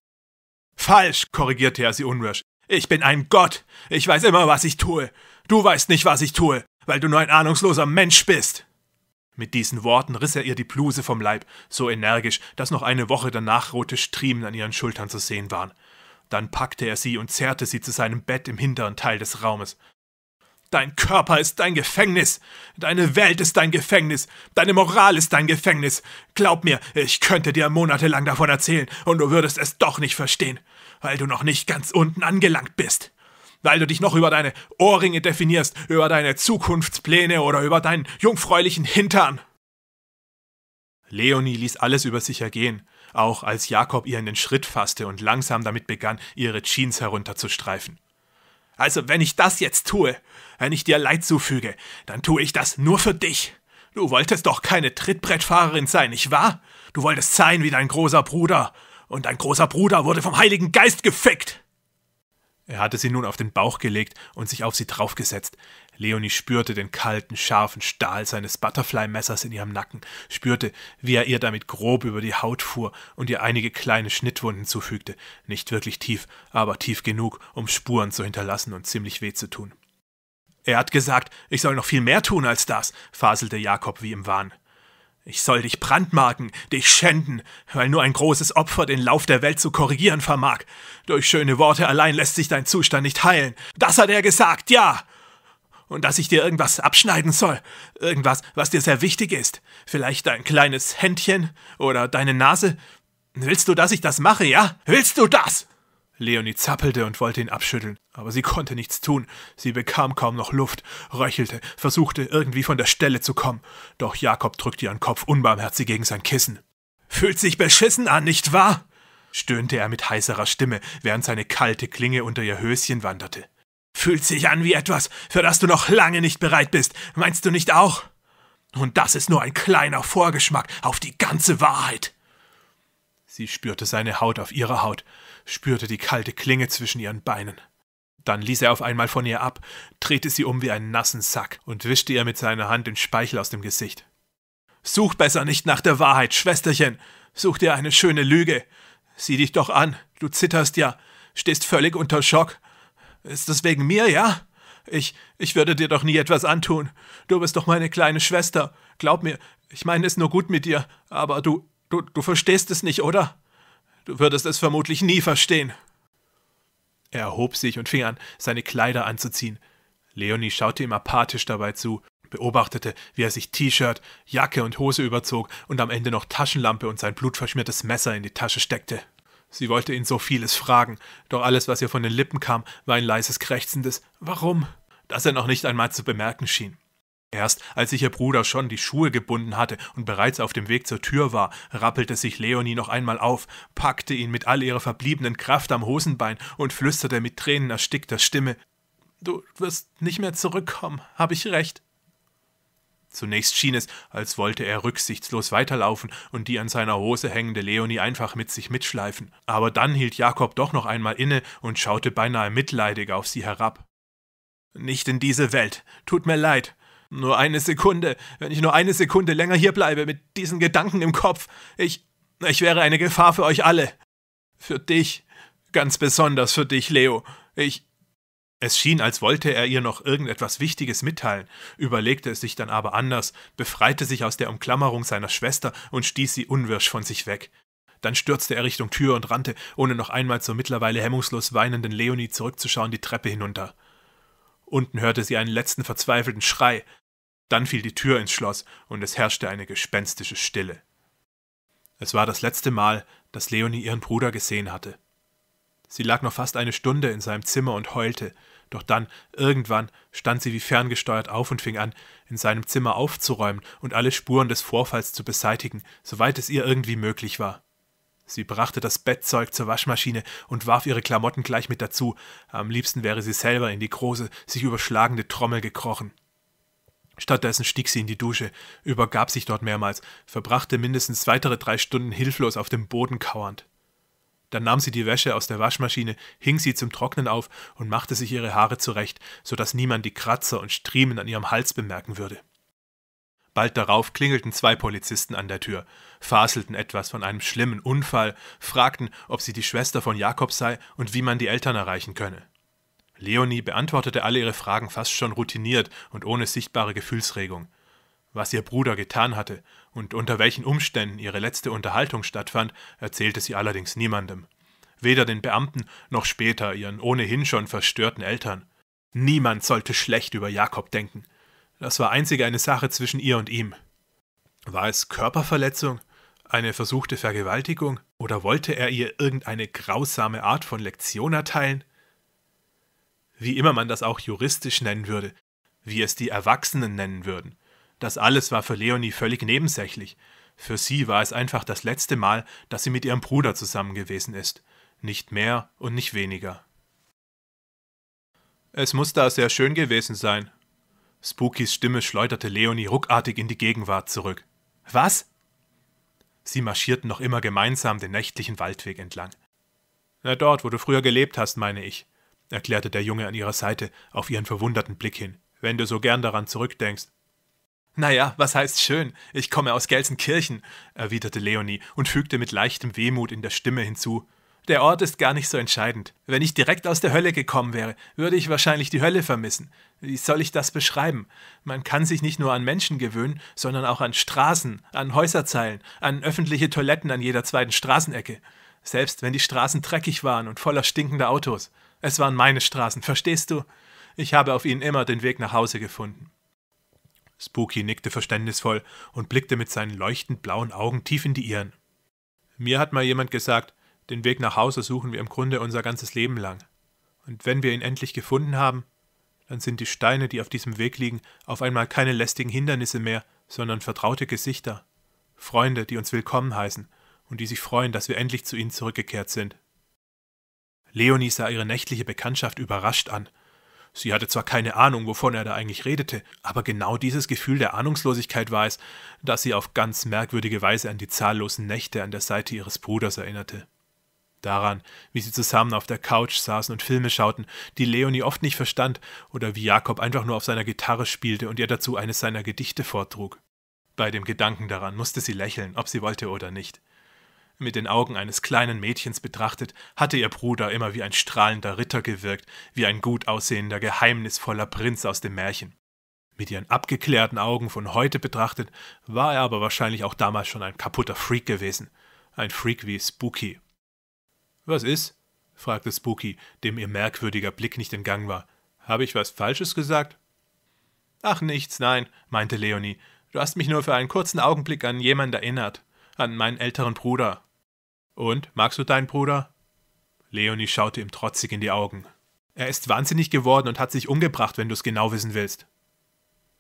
Falsch, korrigierte er sie unwirsch. Ich bin ein Gott. Ich weiß immer, was ich tue. Du weißt nicht, was ich tue, weil du nur ein ahnungsloser Mensch bist. Mit diesen Worten riss er ihr die Bluse vom Leib, so energisch, dass noch eine Woche danach rote Striemen an ihren Schultern zu sehen waren. Dann packte er sie und zerrte sie zu seinem Bett im hinteren Teil des Raumes. Dein Körper ist dein Gefängnis. Deine Welt ist dein Gefängnis. Deine Moral ist dein Gefängnis. Glaub mir, ich könnte dir monatelang davon erzählen und du würdest es doch nicht verstehen, weil du noch nicht ganz unten angelangt bist weil du dich noch über deine Ohrringe definierst, über deine Zukunftspläne oder über deinen jungfräulichen Hintern. Leonie ließ alles über sich ergehen, auch als Jakob ihr in den Schritt fasste und langsam damit begann, ihre Jeans herunterzustreifen. Also, wenn ich das jetzt tue, wenn ich dir Leid zufüge, dann tue ich das nur für dich. Du wolltest doch keine Trittbrettfahrerin sein, nicht wahr? Du wolltest sein wie dein großer Bruder, und dein großer Bruder wurde vom Heiligen Geist gefickt. Er hatte sie nun auf den Bauch gelegt und sich auf sie draufgesetzt. Leonie spürte den kalten, scharfen Stahl seines Butterfly-Messers in ihrem Nacken, spürte, wie er ihr damit grob über die Haut fuhr und ihr einige kleine Schnittwunden zufügte, nicht wirklich tief, aber tief genug, um Spuren zu hinterlassen und ziemlich weh zu tun. Er hat gesagt, ich soll noch viel mehr tun als das, faselte Jakob wie im Wahn. Ich soll dich brandmarken, dich schänden, weil nur ein großes Opfer den Lauf der Welt zu korrigieren vermag. Durch schöne Worte allein lässt sich dein Zustand nicht heilen. Das hat er gesagt, ja. Und dass ich dir irgendwas abschneiden soll. Irgendwas, was dir sehr wichtig ist. Vielleicht dein kleines Händchen oder deine Nase. Willst du, dass ich das mache, ja? Willst du das? Leonie zappelte und wollte ihn abschütteln, aber sie konnte nichts tun. Sie bekam kaum noch Luft, röchelte, versuchte irgendwie von der Stelle zu kommen. Doch Jakob drückte ihren Kopf unbarmherzig gegen sein Kissen. Fühlt sich beschissen an, nicht wahr? stöhnte er mit heiserer Stimme, während seine kalte Klinge unter ihr Höschen wanderte. Fühlt sich an wie etwas, für das du noch lange nicht bereit bist, meinst du nicht auch? Und das ist nur ein kleiner Vorgeschmack auf die ganze Wahrheit. Sie spürte seine Haut auf ihrer Haut, spürte die kalte Klinge zwischen ihren Beinen. Dann ließ er auf einmal von ihr ab, drehte sie um wie einen nassen Sack und wischte ihr mit seiner Hand den Speichel aus dem Gesicht. Such besser nicht nach der Wahrheit, Schwesterchen. Such dir eine schöne Lüge. Sieh dich doch an, du zitterst ja, stehst völlig unter Schock. Ist das wegen mir, ja? Ich, ich würde dir doch nie etwas antun. Du bist doch meine kleine Schwester. Glaub mir, ich meine es nur gut mit dir, aber du, du, du verstehst es nicht, oder? Du würdest es vermutlich nie verstehen. Er erhob sich und fing an, seine Kleider anzuziehen. Leonie schaute ihm apathisch dabei zu, beobachtete, wie er sich T-Shirt, Jacke und Hose überzog und am Ende noch Taschenlampe und sein blutverschmiertes Messer in die Tasche steckte. Sie wollte ihn so vieles fragen, doch alles, was ihr von den Lippen kam, war ein leises krächzendes Warum, das er noch nicht einmal zu bemerken schien. Erst als sich ihr Bruder schon die Schuhe gebunden hatte und bereits auf dem Weg zur Tür war, rappelte sich Leonie noch einmal auf, packte ihn mit all ihrer verbliebenen Kraft am Hosenbein und flüsterte mit Tränen erstickter Stimme Du wirst nicht mehr zurückkommen, hab ich recht. Zunächst schien es, als wollte er rücksichtslos weiterlaufen und die an seiner Hose hängende Leonie einfach mit sich mitschleifen. Aber dann hielt Jakob doch noch einmal inne und schaute beinahe mitleidig auf sie herab. Nicht in diese Welt. Tut mir leid. Nur eine Sekunde, wenn ich nur eine Sekunde länger hier bleibe mit diesen Gedanken im Kopf. Ich. Ich wäre eine Gefahr für euch alle. Für dich. Ganz besonders für dich, Leo. Ich. Es schien, als wollte er ihr noch irgendetwas Wichtiges mitteilen, überlegte es sich dann aber anders, befreite sich aus der Umklammerung seiner Schwester und stieß sie unwirsch von sich weg. Dann stürzte er Richtung Tür und rannte, ohne noch einmal zur mittlerweile hemmungslos weinenden Leonie zurückzuschauen, die Treppe hinunter. Unten hörte sie einen letzten verzweifelten Schrei, dann fiel die Tür ins Schloss und es herrschte eine gespenstische Stille. Es war das letzte Mal, dass Leonie ihren Bruder gesehen hatte. Sie lag noch fast eine Stunde in seinem Zimmer und heulte, doch dann, irgendwann, stand sie wie ferngesteuert auf und fing an, in seinem Zimmer aufzuräumen und alle Spuren des Vorfalls zu beseitigen, soweit es ihr irgendwie möglich war. Sie brachte das Bettzeug zur Waschmaschine und warf ihre Klamotten gleich mit dazu, am liebsten wäre sie selber in die große, sich überschlagende Trommel gekrochen. Stattdessen stieg sie in die Dusche, übergab sich dort mehrmals, verbrachte mindestens weitere drei Stunden hilflos auf dem Boden kauernd. Dann nahm sie die Wäsche aus der Waschmaschine, hing sie zum Trocknen auf und machte sich ihre Haare zurecht, so dass niemand die Kratzer und Striemen an ihrem Hals bemerken würde. Bald darauf klingelten zwei Polizisten an der Tür, faselten etwas von einem schlimmen Unfall, fragten, ob sie die Schwester von Jakob sei und wie man die Eltern erreichen könne. Leonie beantwortete alle ihre Fragen fast schon routiniert und ohne sichtbare Gefühlsregung. Was ihr Bruder getan hatte und unter welchen Umständen ihre letzte Unterhaltung stattfand, erzählte sie allerdings niemandem. Weder den Beamten noch später ihren ohnehin schon verstörten Eltern. Niemand sollte schlecht über Jakob denken. Das war einzig eine Sache zwischen ihr und ihm. War es Körperverletzung, eine versuchte Vergewaltigung, oder wollte er ihr irgendeine grausame Art von Lektion erteilen? Wie immer man das auch juristisch nennen würde, wie es die Erwachsenen nennen würden. Das alles war für Leonie völlig nebensächlich. Für sie war es einfach das letzte Mal, dass sie mit ihrem Bruder zusammen gewesen ist. Nicht mehr und nicht weniger. Es muss da sehr schön gewesen sein. Spookys Stimme schleuderte Leonie ruckartig in die Gegenwart zurück. Was? Sie marschierten noch immer gemeinsam den nächtlichen Waldweg entlang. Na dort, wo du früher gelebt hast, meine ich, erklärte der Junge an ihrer Seite auf ihren verwunderten Blick hin, wenn du so gern daran zurückdenkst. Naja, was heißt schön? Ich komme aus Gelsenkirchen, erwiderte Leonie und fügte mit leichtem Wehmut in der Stimme hinzu. Der Ort ist gar nicht so entscheidend. Wenn ich direkt aus der Hölle gekommen wäre, würde ich wahrscheinlich die Hölle vermissen. Wie soll ich das beschreiben? Man kann sich nicht nur an Menschen gewöhnen, sondern auch an Straßen, an Häuserzeilen, an öffentliche Toiletten an jeder zweiten Straßenecke. Selbst wenn die Straßen dreckig waren und voller stinkender Autos. Es waren meine Straßen, verstehst du? Ich habe auf ihnen immer den Weg nach Hause gefunden. Spooky nickte verständnisvoll und blickte mit seinen leuchtend blauen Augen tief in die ihren. Mir hat mal jemand gesagt, den Weg nach Hause suchen wir im Grunde unser ganzes Leben lang. Und wenn wir ihn endlich gefunden haben, dann sind die Steine, die auf diesem Weg liegen, auf einmal keine lästigen Hindernisse mehr, sondern vertraute Gesichter. Freunde, die uns willkommen heißen und die sich freuen, dass wir endlich zu ihnen zurückgekehrt sind. Leonie sah ihre nächtliche Bekanntschaft überrascht an Sie hatte zwar keine Ahnung, wovon er da eigentlich redete, aber genau dieses Gefühl der Ahnungslosigkeit war es, das sie auf ganz merkwürdige Weise an die zahllosen Nächte an der Seite ihres Bruders erinnerte. Daran, wie sie zusammen auf der Couch saßen und Filme schauten, die Leonie oft nicht verstand, oder wie Jakob einfach nur auf seiner Gitarre spielte und ihr dazu eines seiner Gedichte vortrug. Bei dem Gedanken daran musste sie lächeln, ob sie wollte oder nicht. Mit den Augen eines kleinen Mädchens betrachtet, hatte ihr Bruder immer wie ein strahlender Ritter gewirkt, wie ein gut aussehender, geheimnisvoller Prinz aus dem Märchen. Mit ihren abgeklärten Augen von heute betrachtet, war er aber wahrscheinlich auch damals schon ein kaputter Freak gewesen. Ein Freak wie Spooky. Was ist? fragte Spooky, dem ihr merkwürdiger Blick nicht entgangen war. Habe ich was Falsches gesagt? Ach nichts, nein, meinte Leonie. Du hast mich nur für einen kurzen Augenblick an jemand erinnert an meinen älteren Bruder. Und, magst du deinen Bruder? Leonie schaute ihm trotzig in die Augen. Er ist wahnsinnig geworden und hat sich umgebracht, wenn du es genau wissen willst.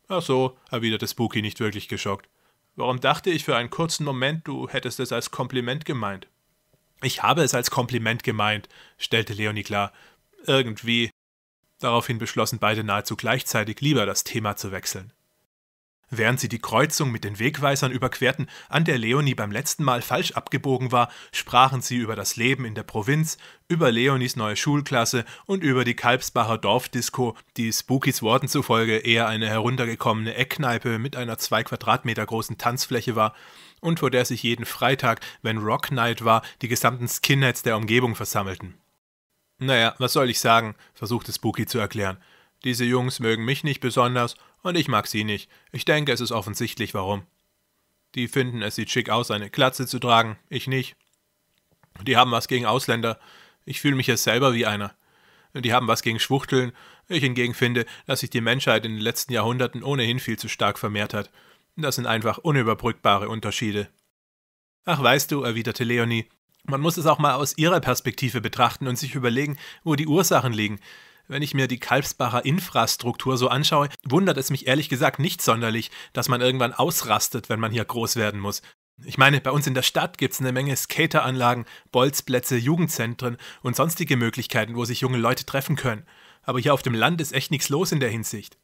Ach so, erwiderte Spooky nicht wirklich geschockt. Warum dachte ich für einen kurzen Moment, du hättest es als Kompliment gemeint? Ich habe es als Kompliment gemeint, stellte Leonie klar. Irgendwie. Daraufhin beschlossen beide nahezu gleichzeitig lieber das Thema zu wechseln. Während sie die Kreuzung mit den Wegweisern überquerten, an der Leonie beim letzten Mal falsch abgebogen war, sprachen sie über das Leben in der Provinz, über Leonies neue Schulklasse und über die Kalbsbacher Dorfdisco, die Spookys Worten zufolge eher eine heruntergekommene Eckkneipe mit einer zwei Quadratmeter großen Tanzfläche war und vor der sich jeden Freitag, wenn Rock Night war, die gesamten Skinheads der Umgebung versammelten. Naja, was soll ich sagen, versuchte Spooky zu erklären. Diese Jungs mögen mich nicht besonders und ich mag sie nicht. Ich denke, es ist offensichtlich, warum. Die finden, es sieht schick aus, eine Glatze zu tragen. Ich nicht. Die haben was gegen Ausländer. Ich fühle mich jetzt selber wie einer. Die haben was gegen Schwuchteln. Ich hingegen finde, dass sich die Menschheit in den letzten Jahrhunderten ohnehin viel zu stark vermehrt hat. Das sind einfach unüberbrückbare Unterschiede. Ach, weißt du, erwiderte Leonie, man muss es auch mal aus ihrer Perspektive betrachten und sich überlegen, wo die Ursachen liegen. Wenn ich mir die Kalbsbacher Infrastruktur so anschaue, wundert es mich ehrlich gesagt nicht sonderlich, dass man irgendwann ausrastet, wenn man hier groß werden muss. Ich meine, bei uns in der Stadt gibt es eine Menge Skateranlagen, Bolzplätze, Jugendzentren und sonstige Möglichkeiten, wo sich junge Leute treffen können. Aber hier auf dem Land ist echt nichts los in der Hinsicht.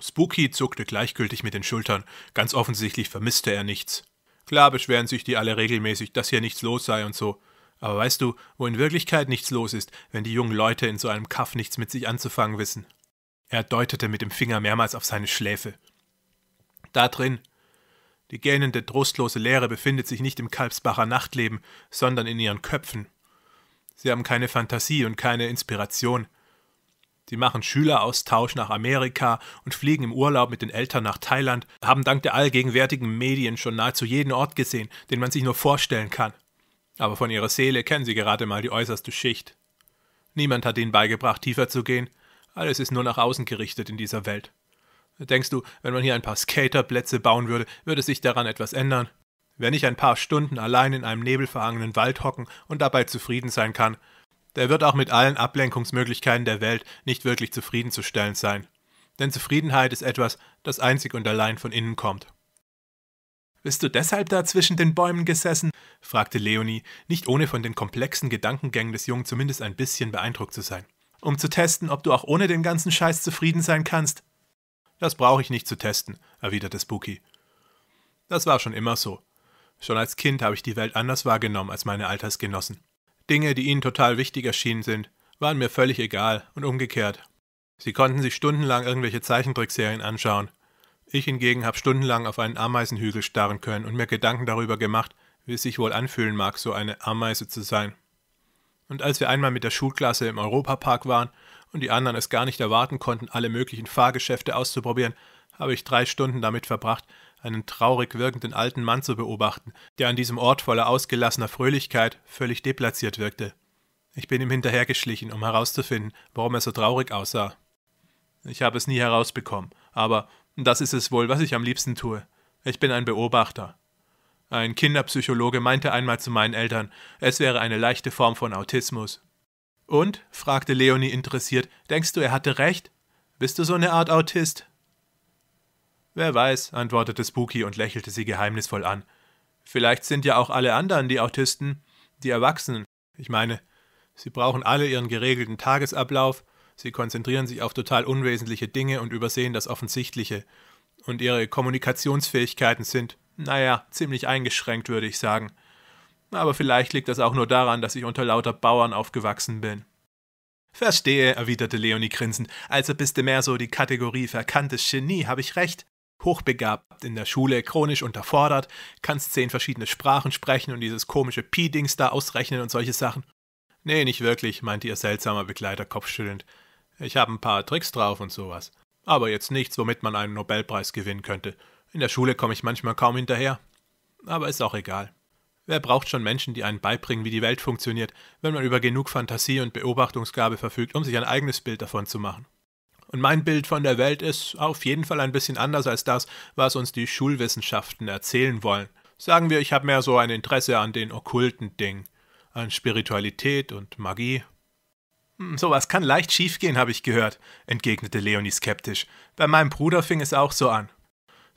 Spooky zuckte gleichgültig mit den Schultern. Ganz offensichtlich vermisste er nichts. Klar beschweren sich die alle regelmäßig, dass hier nichts los sei und so. Aber weißt du, wo in Wirklichkeit nichts los ist, wenn die jungen Leute in so einem Kaff nichts mit sich anzufangen wissen? Er deutete mit dem Finger mehrmals auf seine Schläfe. Da drin. Die gähnende, trostlose Leere befindet sich nicht im Kalbsbacher Nachtleben, sondern in ihren Köpfen. Sie haben keine Fantasie und keine Inspiration. Sie machen Schüleraustausch nach Amerika und fliegen im Urlaub mit den Eltern nach Thailand, haben dank der allgegenwärtigen Medien schon nahezu jeden Ort gesehen, den man sich nur vorstellen kann aber von ihrer Seele kennen sie gerade mal die äußerste Schicht. Niemand hat ihnen beigebracht, tiefer zu gehen. Alles ist nur nach außen gerichtet in dieser Welt. Denkst du, wenn man hier ein paar Skaterplätze bauen würde, würde sich daran etwas ändern? Wer nicht ein paar Stunden allein in einem nebelverhangenen Wald hocken und dabei zufrieden sein kann, der wird auch mit allen Ablenkungsmöglichkeiten der Welt nicht wirklich zufriedenzustellen sein. Denn Zufriedenheit ist etwas, das einzig und allein von innen kommt. Bist du deshalb da zwischen den Bäumen gesessen? fragte Leonie, nicht ohne von den komplexen Gedankengängen des Jungen zumindest ein bisschen beeindruckt zu sein. Um zu testen, ob du auch ohne den ganzen Scheiß zufrieden sein kannst? Das brauche ich nicht zu testen, erwiderte Spooky. Das war schon immer so. Schon als Kind habe ich die Welt anders wahrgenommen als meine Altersgenossen. Dinge, die ihnen total wichtig erschienen sind, waren mir völlig egal und umgekehrt. Sie konnten sich stundenlang irgendwelche Zeichentrickserien anschauen. Ich hingegen habe stundenlang auf einen Ameisenhügel starren können und mir Gedanken darüber gemacht, wie es sich wohl anfühlen mag, so eine Ameise zu sein. Und als wir einmal mit der Schulklasse im Europapark waren und die anderen es gar nicht erwarten konnten, alle möglichen Fahrgeschäfte auszuprobieren, habe ich drei Stunden damit verbracht, einen traurig wirkenden alten Mann zu beobachten, der an diesem Ort voller ausgelassener Fröhlichkeit völlig deplatziert wirkte. Ich bin ihm hinterhergeschlichen, um herauszufinden, warum er so traurig aussah. Ich habe es nie herausbekommen, aber das ist es wohl, was ich am liebsten tue. Ich bin ein Beobachter. Ein Kinderpsychologe meinte einmal zu meinen Eltern, es wäre eine leichte Form von Autismus. Und? fragte Leonie interessiert, denkst du, er hatte recht? Bist du so eine Art Autist? Wer weiß, antwortete Spooky und lächelte sie geheimnisvoll an. Vielleicht sind ja auch alle anderen die Autisten, die Erwachsenen. Ich meine, sie brauchen alle ihren geregelten Tagesablauf, sie konzentrieren sich auf total unwesentliche Dinge und übersehen das Offensichtliche. Und ihre Kommunikationsfähigkeiten sind, naja, ziemlich eingeschränkt, würde ich sagen. Aber vielleicht liegt das auch nur daran, dass ich unter lauter Bauern aufgewachsen bin. Verstehe, erwiderte Leonie grinsend. Also bist du mehr so die Kategorie verkanntes Genie, habe ich recht? Hochbegabt, in der Schule chronisch unterfordert, kannst zehn verschiedene Sprachen sprechen und dieses komische Pi-Dings da ausrechnen und solche Sachen. Nee, nicht wirklich, meinte ihr seltsamer Begleiter kopfschüttelnd. Ich habe ein paar Tricks drauf und sowas. Aber jetzt nichts, womit man einen Nobelpreis gewinnen könnte. In der Schule komme ich manchmal kaum hinterher. Aber ist auch egal. Wer braucht schon Menschen, die einen beibringen, wie die Welt funktioniert, wenn man über genug Fantasie und Beobachtungsgabe verfügt, um sich ein eigenes Bild davon zu machen? Und mein Bild von der Welt ist auf jeden Fall ein bisschen anders als das, was uns die Schulwissenschaften erzählen wollen. Sagen wir, ich habe mehr so ein Interesse an den okkulten Dingen, an Spiritualität und Magie. Hm, sowas kann leicht schiefgehen, habe ich gehört, entgegnete Leonie skeptisch. Bei meinem Bruder fing es auch so an.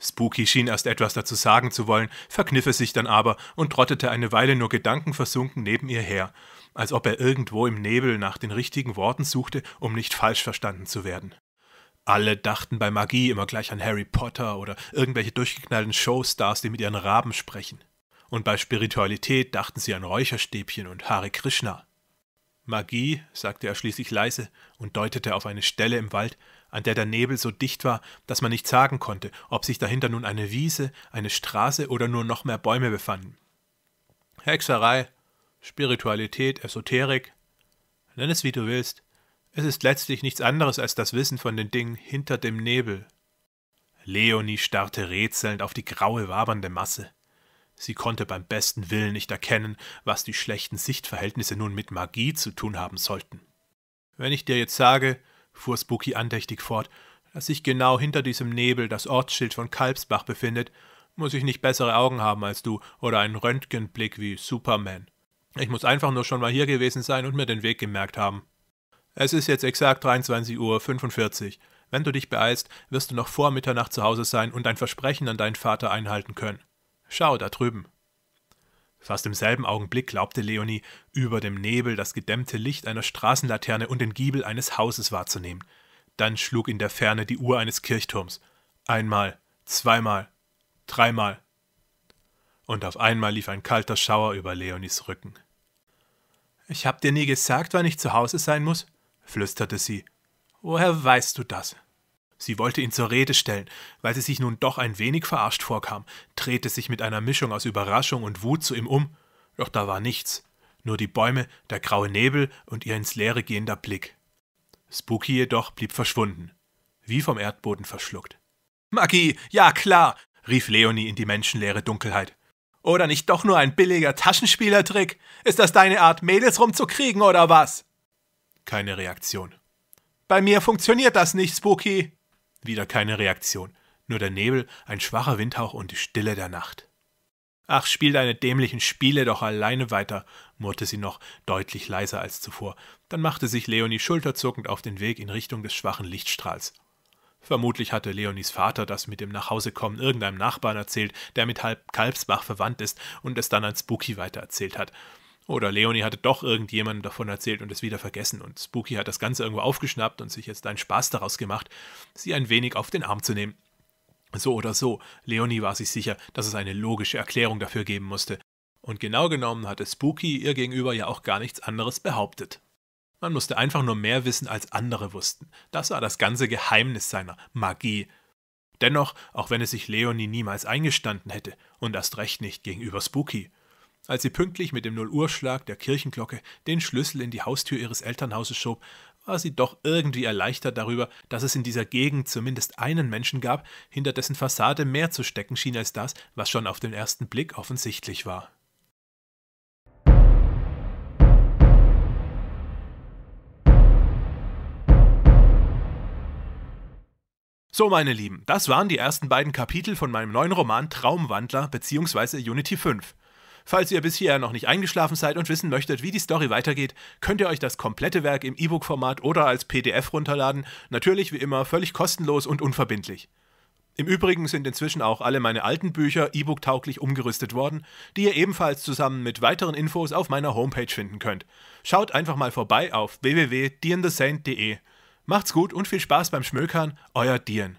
Spooky schien erst etwas dazu sagen zu wollen, verkniff es sich dann aber und trottete eine Weile nur gedankenversunken neben ihr her, als ob er irgendwo im Nebel nach den richtigen Worten suchte, um nicht falsch verstanden zu werden. Alle dachten bei Magie immer gleich an Harry Potter oder irgendwelche durchgeknallten Showstars, die mit ihren Raben sprechen. Und bei Spiritualität dachten sie an Räucherstäbchen und Hare Krishna. Magie, sagte er schließlich leise und deutete auf eine Stelle im Wald, an der der Nebel so dicht war, dass man nicht sagen konnte, ob sich dahinter nun eine Wiese, eine Straße oder nur noch mehr Bäume befanden. Hexerei, Spiritualität, Esoterik, nenn es wie du willst, es ist letztlich nichts anderes als das Wissen von den Dingen hinter dem Nebel. Leonie starrte rätselnd auf die graue, wabernde Masse. Sie konnte beim besten Willen nicht erkennen, was die schlechten Sichtverhältnisse nun mit Magie zu tun haben sollten. Wenn ich dir jetzt sage, fuhr Spooky andächtig fort, dass sich genau hinter diesem Nebel das Ortsschild von Kalbsbach befindet, muss ich nicht bessere Augen haben als du oder einen Röntgenblick wie Superman. Ich muss einfach nur schon mal hier gewesen sein und mir den Weg gemerkt haben. Es ist jetzt exakt 23 Uhr 45. Wenn du dich beeilst, wirst du noch vor Mitternacht zu Hause sein und dein Versprechen an deinen Vater einhalten können. Schau, da drüben. Fast im selben Augenblick glaubte Leonie, über dem Nebel das gedämmte Licht einer Straßenlaterne und den Giebel eines Hauses wahrzunehmen. Dann schlug in der Ferne die Uhr eines Kirchturms. Einmal, zweimal, dreimal. Und auf einmal lief ein kalter Schauer über Leonies Rücken. Ich hab dir nie gesagt, wann ich zu Hause sein muss, flüsterte sie. Woher weißt du das? Sie wollte ihn zur Rede stellen, weil sie sich nun doch ein wenig verarscht vorkam, drehte sich mit einer Mischung aus Überraschung und Wut zu ihm um, doch da war nichts, nur die Bäume, der graue Nebel und ihr ins Leere gehender Blick. Spooky jedoch blieb verschwunden, wie vom Erdboden verschluckt. Magie, ja klar, rief Leonie in die menschenleere Dunkelheit. Oder nicht doch nur ein billiger Taschenspielertrick? Ist das deine Art, Mädels rumzukriegen oder was? Keine Reaktion. Bei mir funktioniert das nicht, Spooky. Wieder keine Reaktion, nur der Nebel, ein schwacher Windhauch und die Stille der Nacht. Ach, spiel deine dämlichen Spiele doch alleine weiter, murrte sie noch, deutlich leiser als zuvor. Dann machte sich Leonie schulterzuckend auf den Weg in Richtung des schwachen Lichtstrahls. Vermutlich hatte Leonies Vater das mit dem Nachhausekommen irgendeinem Nachbarn erzählt, der mit halb Kalbsbach verwandt ist und es dann an Spooky weitererzählt hat. Oder Leonie hatte doch irgendjemandem davon erzählt und es wieder vergessen und Spooky hat das Ganze irgendwo aufgeschnappt und sich jetzt einen Spaß daraus gemacht, sie ein wenig auf den Arm zu nehmen. So oder so, Leonie war sich sicher, dass es eine logische Erklärung dafür geben musste. Und genau genommen hatte Spooky ihr gegenüber ja auch gar nichts anderes behauptet. Man musste einfach nur mehr wissen, als andere wussten. Das war das ganze Geheimnis seiner Magie. Dennoch, auch wenn es sich Leonie niemals eingestanden hätte, und erst recht nicht gegenüber Spooky, als sie pünktlich mit dem Null-Uhr-Schlag der Kirchenglocke den Schlüssel in die Haustür ihres Elternhauses schob, war sie doch irgendwie erleichtert darüber, dass es in dieser Gegend zumindest einen Menschen gab, hinter dessen Fassade mehr zu stecken schien als das, was schon auf den ersten Blick offensichtlich war. So, meine Lieben, das waren die ersten beiden Kapitel von meinem neuen Roman Traumwandler bzw. Unity 5. Falls ihr bis hierher noch nicht eingeschlafen seid und wissen möchtet, wie die Story weitergeht, könnt ihr euch das komplette Werk im E-Book-Format oder als PDF runterladen. Natürlich wie immer völlig kostenlos und unverbindlich. Im Übrigen sind inzwischen auch alle meine alten Bücher E-Book-tauglich umgerüstet worden, die ihr ebenfalls zusammen mit weiteren Infos auf meiner Homepage finden könnt. Schaut einfach mal vorbei auf www.dienthesaint.de. Macht's gut und viel Spaß beim Schmökern, euer Dien.